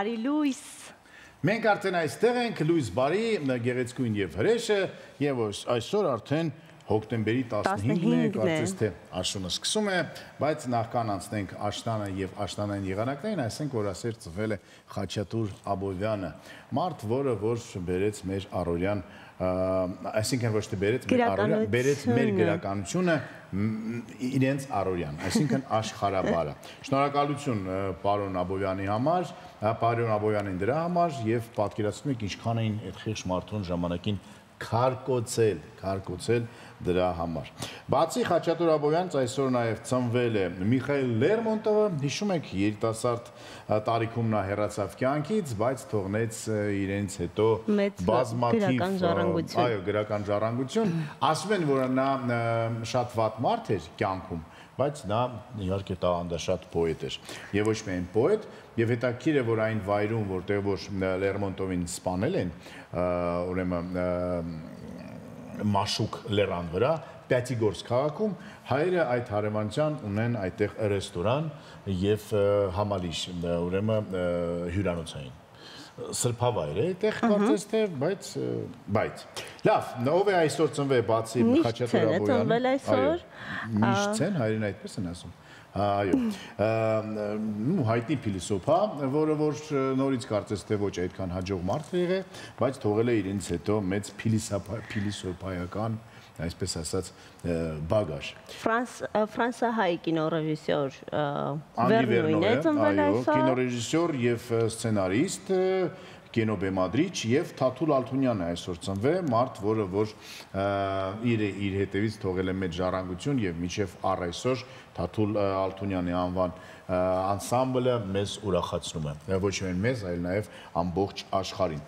Բարի լույս։ Մենք արդեն այստեղ ենք, լույս բարի, գեղեցկույն եւ հրեշը եւ այսօր արդեն հոկտեմբերի 15-ն է, կարծես թե աշունը սկսում է, բայց նախքան անցնենք աշտանը եւ աշտանային եղանակներին, ասենք որ ասեր ծվել է Խաչատուր Աբովյանը, մարդ, որը որ բերեց մեր առօրյան այսինքն ոչ թե բերեց մեր առօրյան, բերեց մեր գրականությունը իրենց առօրյան, այսինքն աշխարհաբարը։ Շնորհակալություն պարոն Աբովյանի համար, պարոն Աբովյանին դրա համար եւ պատկերացնում եք ինչքան էին այդ խիղճ մարդուն ժամանակին քարկոցել, քարկոցել դրա համար։ Բացի Խաչատուր Աբովյանից այսօր նաև ծնվել է Միխայել Լերմոնտովը, հիշում եք երիտասարդ տարիքում նա հեռացավ կյանքից, բայց թողնեց իրենց հետո բազմաթիվ այո, գրական ժառանգություն։ Ասում են, որ նա շատ վատ մարդ էր կյանքում, բայց նա իհարկե տաղանդաշատ պոետ էր։ Եվ ոչ միայն պոետ, եւ հետաքրիր է, որ այն վայրում, որտեղ որ Լերմոնտովին սպանել են, ուրեմն Մաշուկ լեռան վրա, Պյատիգորսկ քաղաքում հայերը այդ հարևանության ունեն այդտեղ ռեստորան եւ համալիշ, ուրեմն հյուրանոցային սրբավայր է այդտեղ կարծես թե բայց բայց լավ ով է այսօր ծնվել բացի Խաչատուրաբոյանը այո միշտ են հայերեն այդպես են ասում Այո։ հայտնի փիլիսոփա, որը որ նորից կարծես թե ոչ այդքան հաջող մարդ է եղել, բայց թողել է իրենց հետո մեծ փիլիսոփայական այսպես ասած բագաժ։ Ֆրանս ֆրանսահայ կինոռեժիսոր Վերնոյն է ծնվել այսօր։ Կինոռեժիսոր եւ սցենարիստ կինոբեմադրիչ եւ Թաթուլ Ալթունյանը այսօր ծնվել, մարդ, որը որ իր իր հետևից թողել է մեծ ժառանգություն եւ միջև առ այսօր Թաթուլ Ալթունյանի անվան անսամբլը մեզ ուրախացնում է ոչ միայն մեզ, այլ նաև ամբողջ աշխարհին։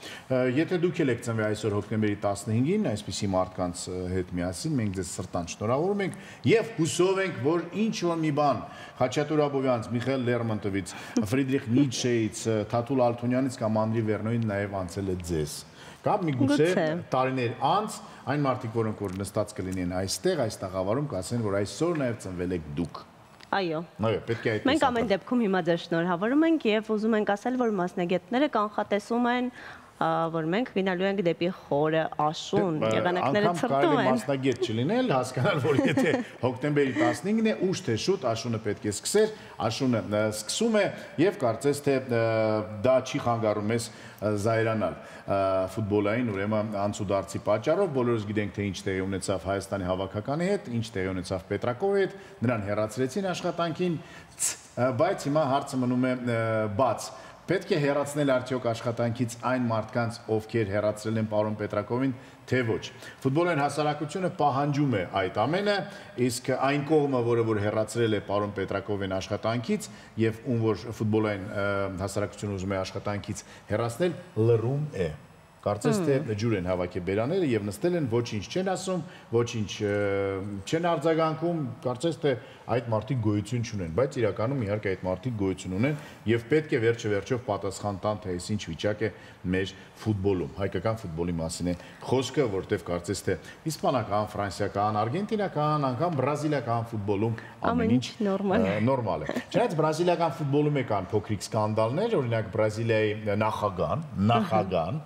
Եթե դուք եք ծնվել այսօր հոկտեմբերի 15-ին, այսպիսի մարդկանց հետ միասին մենք ձեզ սրտան շնորհավորում ենք եւ հուսով ենք, որ ինչ որ մի բան Խաչատուր Աբովյանց, Միխայել Լերմոնտովից, Ֆրիդրիխ Նիցշեից, Թաթուլ Ալթունյանից կամ Անդրի Վերնոյին նաև անցել է ձեզ կամ միգուցե տարիներ անց այն մարդիկ, որոնք որ նստած կլինեն այստեղ, այս տաղավարում կասեն, որ այսօր նաև ծնվել եք դուք։ Այո։ Այո, պետք է այդպես։ Մենք ամեն դեպքում հիմա ձեր շնորհավորում ենք եւ ուզում ենք ասել, որ մասնագետները կանխատեսում են որ մենք գնալու ենք դեպի խորը աշուն, եղանակները ցրտում են։ Անկամ կարելի մասնագետ չլինել, հասկանալ, որ եթե հոկտեմբերի 15-ն է, ուշ թե շուտ աշունը պետք է սկսեր, աշունը սկսում է եւ կարծես թե դա չի խանգարում մեզ զայրանալ ֆուտբոլային, ուրեմն անցուդարձի պատճառով բոլորս գիտենք թե ինչ տեղի ունեցավ Հայաստանի հավաքականի հետ, ինչ տեղի ունեցավ Պետրակովի հետ, նրան հերացրեցին աշխատանքին, բայց հիմա հարցը մնում է բաց Պետք է հերացնել արդյոք աշխատանքից այն մարդկանց, ովքեր հերացրել են պարոն Պետրակովին, թե ոչ։ Ֆուտբոլային հասարակությունը պահանջում է այդ ամենը, իսկ այն կողմը, որը որ հերացրել է պարոն Պետրակովին աշխատանքից եւ ում որ ֆուտբոլային հասարակությունը ուզում է աշխատանքից հերացնել, լռում է կարծես թե ջուր են հավաքել բերաները եւ նստել են ոչինչ չեն ասում, ոչինչ չեն արձագանքում, կարծես թե այդ մարդիկ գոյություն չունեն, բայց իրականում իհարկե այդ մարդիկ գոյություն ունեն եւ պետք է վերջը վերջով պատասխան տան թե այս ինչ վիճակ է մեր ֆուտբոլում, հայկական ֆուտբոլի մասին է խոսքը, որտեվ կարծես թե իսպանական, ֆրանսիական, արգենտինական, անգամ բրազիլիական ֆուտբոլում ամեն ինչ նորմալ է։ Նորմալ է։ Չնայած բրազիլիական ֆուտբոլում է կան փոքրիկ սկանդալներ, օրինակ Բրազիլիայի նախագահան, նախագահան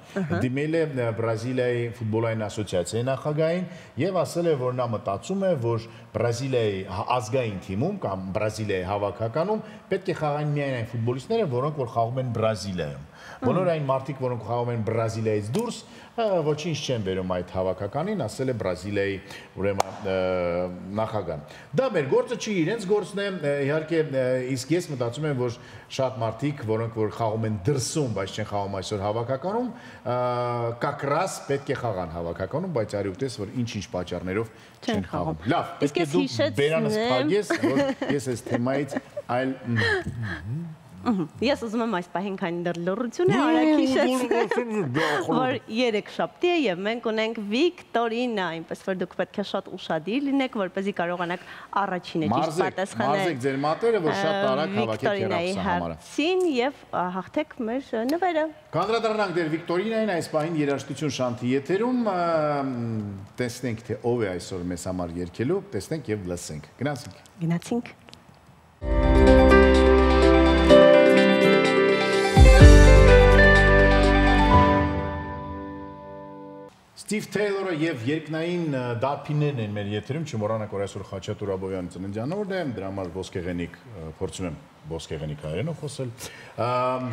դիմել է Բրազիլիայի ֆուտբոլային ասոցիացիայի նախագահին եւ ասել է, որ նա մտածում է, որ Բրազիլիայի ազգային թիմում կամ Բրազիլիայի հավաքականում պետք է խաղային միայն այն ֆուտբոլիստները, որոնք որ խաղում են Բրազիլիայում։ Բոլոր այն մարդիկ, որոնք խաղում են Բրազիլիայից դուրս, ոչինչ չեն վերում այդ հավաքականին, ասել է Բրազիլիայի ուրեմն նախագահան։ Դա մեր գործը չի, իրենց գործն է, իհարկե, իսկ ես մտածում եմ, որ շատ մարդիկ, որոնք որ խաղում են դրսում, բայց չեն խաղում այսօր հավաքականում, կակրաս պետք է խաղան հավաքականում, բայց արի ուտես, որ ինչ-ինչ պատճառներով չեն խաղում։ Լավ, պետք է դու բերանս փագես, որ ես այս թեմայից այլ Ես ուզում եմ այս պահին քանի դեռ լռություն է արագիշեց, որ երեք շաբթի է եւ մենք ունենք Վիկտորինա, այնպես որ դուք պետք է շատ ուշադիր լինեք, որպեսզի կարողանաք առաջինը ճիշտ պատասխանել։ Մարզեք ձեր մատերը, որ շատ արագ հավաքեք հերոսի համարը։ Սին եւ հաղթեք մեր նվերը։ Կանդրադառնանք դեր Վիկտորինային այս պահին երաժշտություն շանթի եթերում, տեսնենք թե ով է այսօր մեզ համար երկելու, տեսնենք եւ լսենք։ Գնացինք։ Գնացինք։ Ստիվ Թեյլորը եւ երկնային դարփիններն են մեր եթերում, չմոռանաք որ այսօր Խաչատուր Աբովյանի ծննդյանորն է, դրա համար ոսկեղենիկ փորձում եմ ոսկեղենիկ հայերենով խոսել։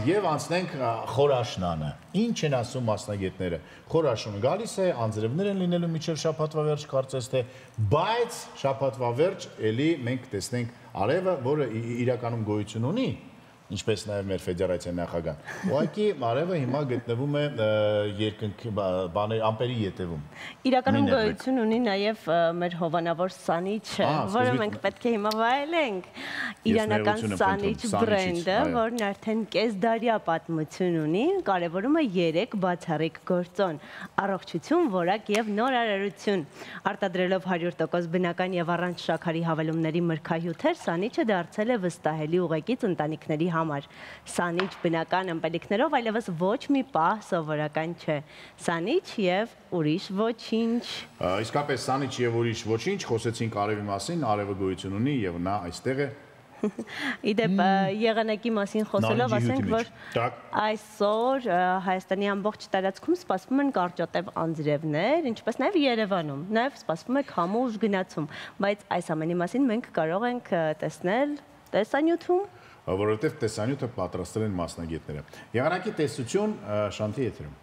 Եվ անցնենք խորաշնանը։ Ինչ են ասում մասնագետները։ Խորաշունը գալիս է, անձրևներ են լինելու միջև շաբաթվա վերջ, կարծես թե, բայց շաբաթվա վերջ էլի մենք տեսնենք արևը, որը իրականում գոյություն ունի, ինչպես նաև մեր ֆեդերացիայի նախագահ։ Ուղղակի արևը հիմա գտնվում է երկնքի բաներ ամպերի ետևում։ Իրականում գոյություն ունի նաև մեր հովանավոր Սանիչը, որը մենք պետք է հիմա վայելենք։ Իրանական Սանիչ բրենդը, որն արդեն կես դարյա պատմություն ունի, կարևորում է 3 բացառիկ գործոն՝ առողջություն, որակ եւ նոր արարություն։ Արտադրելով 100% բնական եւ առանց շաքարի հավելումների մրգահյութեր, Սանիչը դարձել է վստահելի ուղեկից ընտանիքների համար։ Սանիչ բնական ըմպելիքներով այլևս ոչ մի պահ սովորական չէ։ Սանիչ եւ ուրիշ ոչինչ։ Իսկապես Սանիչ եւ ուրիշ ոչինչ խոսեցինք արևի մասին, արևը գոյություն ունի եւ նա այստեղ է Իդեպ եղանակի մասին խոսելով ասենք, որ այսօր Հայաստանի ամբողջ տարածքում սպասվում են կարճատև անձրևներ, ինչպես նաև Երևանում, նաև սպասվում է քամուշ գնացում, բայց այս ամենի մասին մենք կարող ենք տեսնել տեսանյութում որովհետև տեսանյութը պատրաստել են մասնագետները։ Եղանակի տեսություն շանթի եթերում։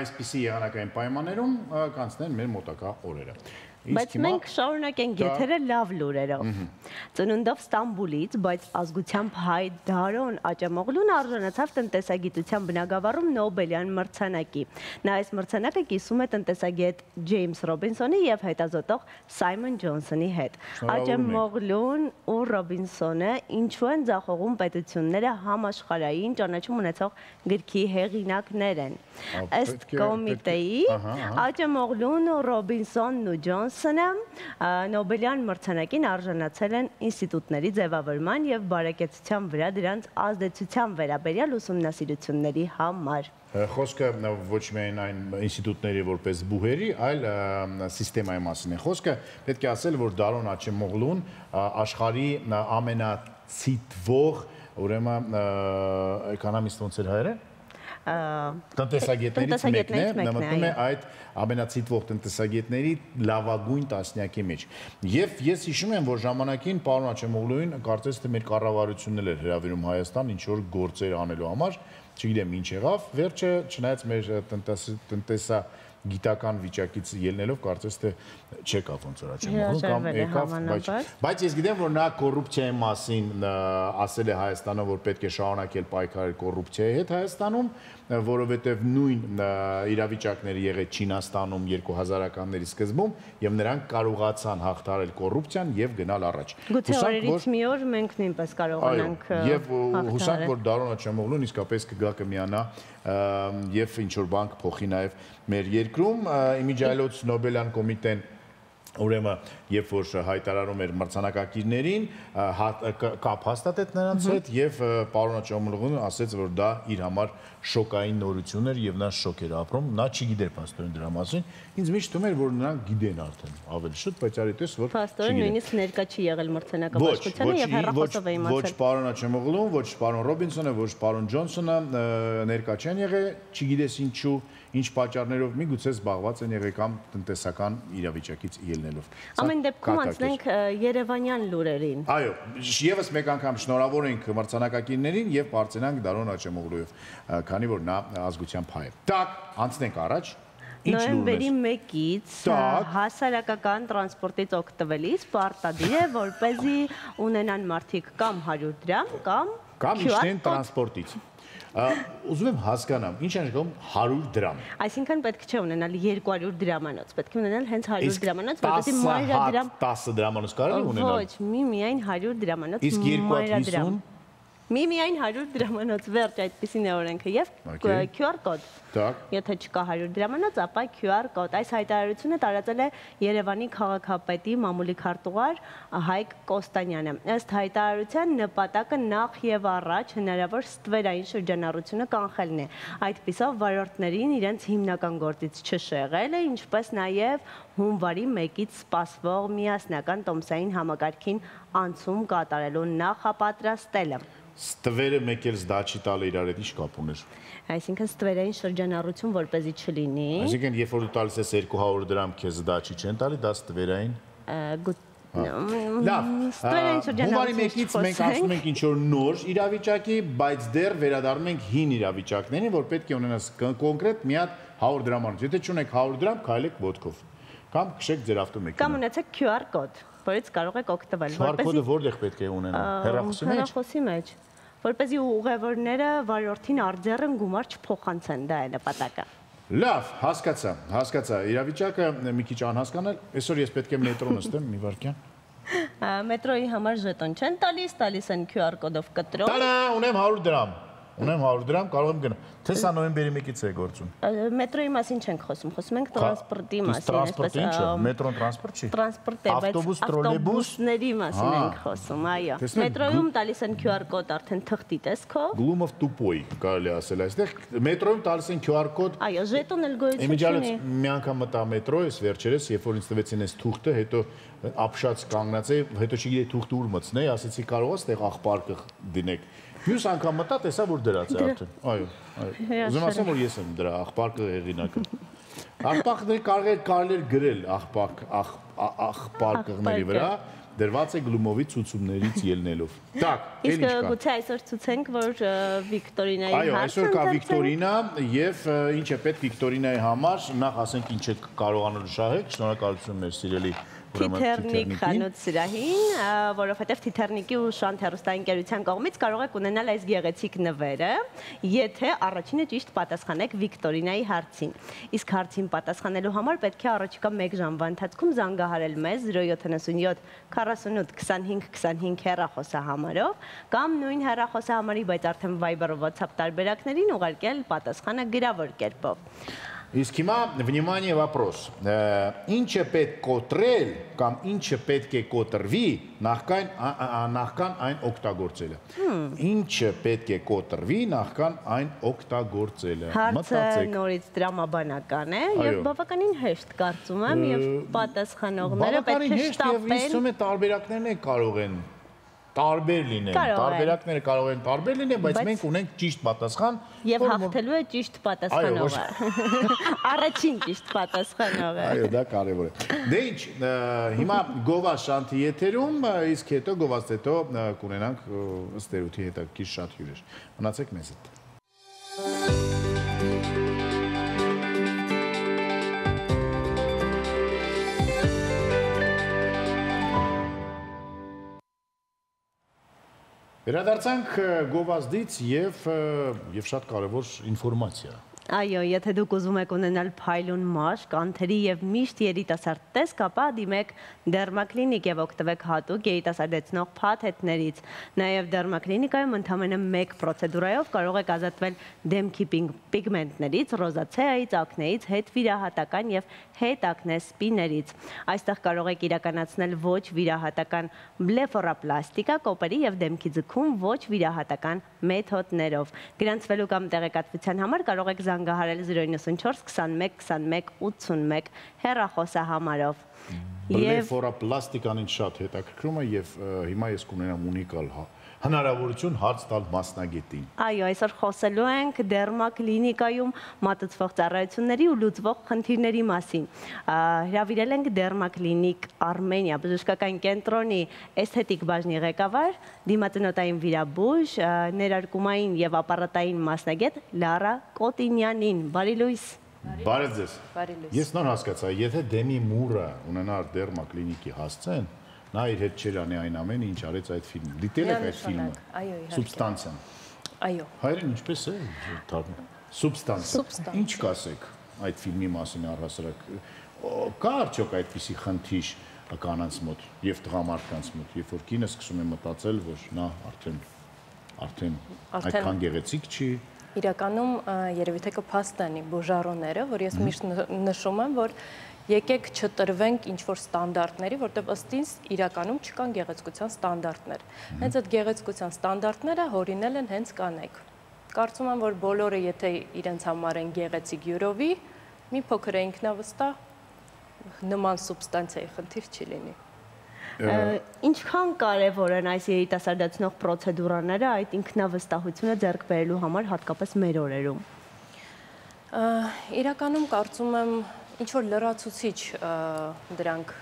այսպիսի եղանակային պայմաններում կանցնեն մեր մոտակա օրերը։ Բայց մենք շարունակենք եթերը լավ լուրերով։ Ծնունդով Ստամբուլից, բայց ազգությամբ հայ Դարոն Աճամօղլուն արժանացավ տնտեսագիտության բնագավառում Նոբելյան մրցանակի։ Նա այս մրցանակը կիսում է տնտեսագետ Ջեյմս Ռոբինսոնի եւ հետազոտող Սայմոն Ջոնսոնի հետ։ Աճամօղլուն ու Ռոբինսոնը ինչու են ձախողում պետությունները համաշխարհային ճանաչում ունեցող գրքի հեղինակներ են։ Ըստ կոմիտեի Աճամօղլուն, Ռոբինսոնն ու Ջոնս Ջոնսոնը Նոբելյան մրցանակին արժանացել են ինստիտուտների ձևավորման եւ բարեկեցության վրա դրանց ազդեցության վերաբերյալ ուսումնասիրությունների համար։ Խոսքը ոչ միայն այն ինստիտուտների որպես բուհերի, այլ սիստեմայի մասին է խոսքը։ Պետք է ասել, որ Դարոն Աչեմօղլուն աշխարհի ամենացիտվող, ուրեմն էկոնոմիստ ոնց էր հայերը տնտեսագետներից մեկն է, մտնում է այդ ամենացիտվող տնտեսագետների լավագույն տասնյակի մեջ։ Եվ ես հիշում եմ, որ ժամանակին պարոն Աչեմօղլուին կարծես թե մեր կառավարությունն էր հրավիրում Հայաստան ինչ որ գործեր անելու համար, չգիտեմ ինչ եղավ, վերջը չնայած մեր տնտեսա գիտական վիճակից ելնելով կարծես թե չեկավ ոնց որ աչեմ կամ եկավ բայց բայց ես գիտեմ որ նա կոռուպցիայի մասին ասել է Հայաստանը որ պետք է շարունակել պայքարել կոռուպցիայի հետ Հայաստանում որովհետև նույն իրավիճակները եղեց Չինաստանում 2000-ականների սկզբում եւ նրանք կարողացան հաղթարել կոռուպցիան եւ գնալ առաջ։ Գուցե օրերից մի օր մենք նույնպես կարողանանք եւ հուսանք որ Դարոն Աչամօղլուն իսկապես կգա կմիանա եւ ինչ որ բան կփոխի նաեւ մեր երկրում իմիջայլոց Նոբելյան կոմիտեն ուրեմն երբ որ հայտարարում էր մրցանակակիրներին կապ հաստատեց նրանց հետ եւ պարոն Աճամլուղունը ասաց որ դա իր համար շոկային նորություն էր եւ նա շոկ էր ապրում նա չգիտեր պաստորեն դրա մասին ինձ միշտ թվում էր որ նրանք գիտեն արդեն ավելի շուտ բայց արի տես որ պաստորեն նույնիսկ ներկա չի եղել մրցանակաբաշխությանը եւ հերախոսով է իմացել ոչ պարոն Աճամլուղուն ոչ պարոն Ռոբինսոնը ոչ պարոն Ջոնսոնը ներկա չեն եղել չգիտես ինչու ինչ պատճառներով միգուցե զբաղված են եղել կամ տնտեսական իրավիճակից ելնելով։ Ամեն դեպքում անցնենք Երևանյան լուրերին։ Այո, եւս մեկ անգամ շնորհավոր ենք մրցանակակիրներին եւ բարձրանանք Դարոն Աչեմօղլուև, քանի որ նա ազգությամբ հայ է։ Տակ, անցնենք առաջ։ Նոյեմբերի 1-ից հասարակական տրանսպորտից օգտվելիս պարտադիր է, որ เป զի ունենան մարդիկ կամ 100 դրամ կամ կամ իջնեն տրանսպորտից։ Ուզում եմ հասկանամ, ինչ է նշանակում 100 դրամ։ Այսինքն պետք չէ ունենալ 200 դրամանոց, պետք է ունենալ հենց 100 դրամանոց, որովհետեւ մայրադրամ 10 դրամանոց կարելի ունենալ։ Ոչ, մի միայն 100 դրամանոց մայրադրամ։ Իսկ 250 Մի միայն 100 դրամանոց վերջ այդպեսին է օրենքը եւ QR կոդ։ Դակ։ Եթե չկա 100 դրամանոց, ապա QR կոդ։ Այս հայտարարությունը տարածել է Երևանի քաղաքապետի մամուլի քարտուղար Հայկ Կոստանյանը։ Ըստ հայտարարության նպատակը նախ եւ առաջ հնարավոր ստվերային շրջանառությունը կանխելն է։ Այդ պիսով վարորդներին իրենց հիմնական գործից չշեղելը, ինչպես նաեւ հունվարի 1-ից սպասվող միասնական տոմսային համակարգին անցում կատարելու նախապատրաստելը ստվերը մեկ էլ զդաչի տալը իրար հետ ի՞նչ կապ ուներ։ Այսինքն ստվերային շրջանառություն որպեսի չլինի։ Այսինքն երբ որ դու տալիս ես 200 դրամ քեզ զդաչի չեն տալի, դա ստվերային Լավ, հունվարի 1-ից մենք ասում ենք ինչ որ նոր իրավիճակի, բայց դեռ վերադառնում ենք հին իրավիճակներին, որ պետք է ունենաս կոնկրետ մի հատ 100 դրամանոց։ Եթե չունեք 100 դրամ, քայլեք ոդկով կամ քշեք ձեր ավտոմեքենա։ Կամ ունեցեք QR կոդ, որից կարող եք օգտվել, կոդը որտեղ պետք է ունենալ։ Հեռախոսի մեջ։ Հեռախոսի մեջ որպեսզի ուղևորները վարորդին արձերն գումար չփոխանցեն, դա է նպատակը։ Լավ, հասկացա, հասկացա։ Իրավիճակը մի քիչ անհասկանալ։ Այսօր ես պետք է մետրո նստեմ մի վարքյան։ Մետրոյի համար ժետոն չեն տալիս, տալիս են QR կոդով կտրոն։ Տանա, ունեմ 100 դրամ։ Ունեմ 100 դրամ, կարող եմ գնալ։ Թե սա նոյեմբերի 1-ից է գործում։ Մետրոյի մասին չենք խոսում, խոսում ենք տրանսպորտի մասին, այսպես։ Տրանսպորտ ինչը։ Մետրոն տրանսպորտ չի։ Տրանսպորտ է, բայց ավտոբուսների մասին ենք խոսում, այո։ Մետրոյում տալիս են QR կոդ արդեն թղթի տեսքով։ Glum of Tupoy, կարելի ասել այստեղ։ Մետրոյում տալիս են QR կոդ։ Այո, ժետոն էլ գոյություն ունի։ Իմիջիալից մի անգամ մտա մետրո, ես վերջերս, երբ որ ինձ տվեցին այս թուղթը, հետո ապշած կանգնած էի, հետո չգիտեի թուղթը ուր մտցնեի, ասեցի կարող ես այդտեղ աղբարկը դինեք։ Մյուս անգամ մտա, տեսա որ դրած է արդեն։ Այո, այո։ Ուզում ասեմ որ ես եմ դրա աղբակը հեղինակը։ Աղբակները կարող էր կարելի գրել աղբակ աղբարկների վրա դրված է գլումովի ցուցումներից ելնելով։ Տակ, էլ ինչ կա։ Իսկ գուցե այսօր ցուցենք, որ Վիկտորինայի հարցը։ Այո, այսօր կա Վիկտորինա եւ ինչ է պետք Վիկտորինայի համար, նախ ասենք ինչ է կարողանում շահեք, շնորհակալություն մեր սիրելի Թիթեռնիկ խանութ սրահին, որովհետև Թիթեռնիկի ու Շանթ հեռուստաընկերության կողմից կարող եք ունենալ այս գեղեցիկ նվերը, եթե առաջինը ճիշտ պատասխանեք Վիկտորինայի հարցին։ Իսկ հարցին պատասխանելու համար պետք է առաջիկա 1 ժամվա ընթացքում զանգահարել մեզ 077 48 25 25 հեռախոսահամարով կամ նույն հեռախոսահամարի, բայց արդեն Viber-ով WhatsApp տարբերակներին ուղարկել պատասխանը գրավոր կերպով։ Իսկ հիմա վնիմանի вопрос. Э, ինչը պետք կոտրել կամ ինչը պետք է կոտրվի նախքան նախքան այն օգտագործելը։ Ինչը պետք է կոտրվի նախքան այն օգտագործելը։ Մտածեք։ Հարցը նորից դրամաբանական է եւ բավականին հեշտ կարծում եմ եւ պատասխանողները պետք է շտապեն։ Բավականին հեշտ եւ իսկում է տարբերակներն են կարող են տարբեր լինեն։ Տարբերակները կարող են տարբեր լինեն, բայց մենք ունենք ճիշտ պատասխան եւ հաղթելու է ճիշտ պատասխանողը։ Առաջին ճիշտ պատասխանողը։ Այո, դա կարեւոր է։ Դե ինչ, հիմա Գովա Շանթի եթերում, իսկ հետո Գովաց հետո կունենանք ըստ երութի հետաքրքիր շատ հյուրեր։ Մնացեք մեզ հետ։ Վերադարձանք գովազդից եւ եւ շատ կարեւոր ինֆորմացիա։ Այո, եթե դուք ուզում եք ունենալ փայլուն մաշկ, կանթերի եւ միշտ երիտասարդ տեսք, ապա դիմեք դերմակլինիկ եւ օգտվեք հատուկ երիտասարդեցնող փաթեթներից։ Նաեւ դերմակլինիկայում ընդամենը 1 պրոցեդուրայով կարող եք ազատվել դեմքի պիգմենտներից, ռոզացեայից, ակնեից, հետ վիրահատական եւ հետ ակնե սպիներից։ Այստեղ կարող եք իրականացնել ոչ վիրահատական բլեֆորապլաստիկա, կոպերի եւ դեմքի ձգում ոչ վիրահատական մեթոդներով։ Գրանցվելու կամ տեղեկատվության համար կարող եք զանգահարել 094 21 21 81 հեռախոսահամարով։ Բլեֆորապլաստիկան ինձ շատ հետաքրքրում է եւ հիմա ես կունենամ ունիկալ հա հնարավորություն հարց տալ մասնագետին։ Այո, այսօր խոսելու ենք դերմակլինիկայում մատուցվող ծառայությունների ու լուծվող խնդիրների մասին։ Հրավիրել ենք դերմակլինիկ Արմենիա բժշկական կենտրոնի էսթետիկ բաժնի ղեկավար, դիմատնոտային վիրաբույժ, ներարկումային եւ ապարատային մասնագետ Լարա Կոտինյանին։ Բարի լույս։ Բարև ձեզ։ Բարի լույս։ Ես նոր հասկացա, եթե դեմի մուրը ունենար դերմակլինիկի հասցեն, Նա իր հետ չեր անի այն ամենը, ինչ արեց այդ ֆիլմը։ Դիտել եք այդ ֆիլմը։ Այո, իհարկե։ Սուբստանցիան։ Այո։ Հայերեն ինչպես է թարգման։ Սուբստանցիա։ Ինչ կասեք այդ ֆիլմի մասին առհասարակ։ Կա արդյոք այդպիսի խնդիր կանանց մոտ եւ տղամարդկանց մոտ, երբ որ կինը սկսում է մտածել, որ նա արդեն արդեն այդքան գեղեցիկ չի, իրականում երևի թե կփաստանի բուժարոները, որ ես միշտ նշում եմ, որ եկեք չտրվենք ինչ որ ստանդարտների, որտեղ ըստ ինձ իրականում չկան գեղեցկության ստանդարտներ։ Հենց այդ գեղեցկության ստանդարտները հորինել են հենց կանայք։ Կարծում եմ, որ բոլորը եթե իրենց համար են գեղեցիկ յուրովի, մի փոքր ինքնավստահ նման սուբստանցիայի խնդիր չի լինի։ Ինչքան կարևոր են այս երիտասարդացնող պրոցեդուրաները այդ ինքնավստահությունը ձեռք բերելու համար հատկապես մեր օրերում։ Իրականում կարծում եմ ինչ որ լրացուցիչ դրանք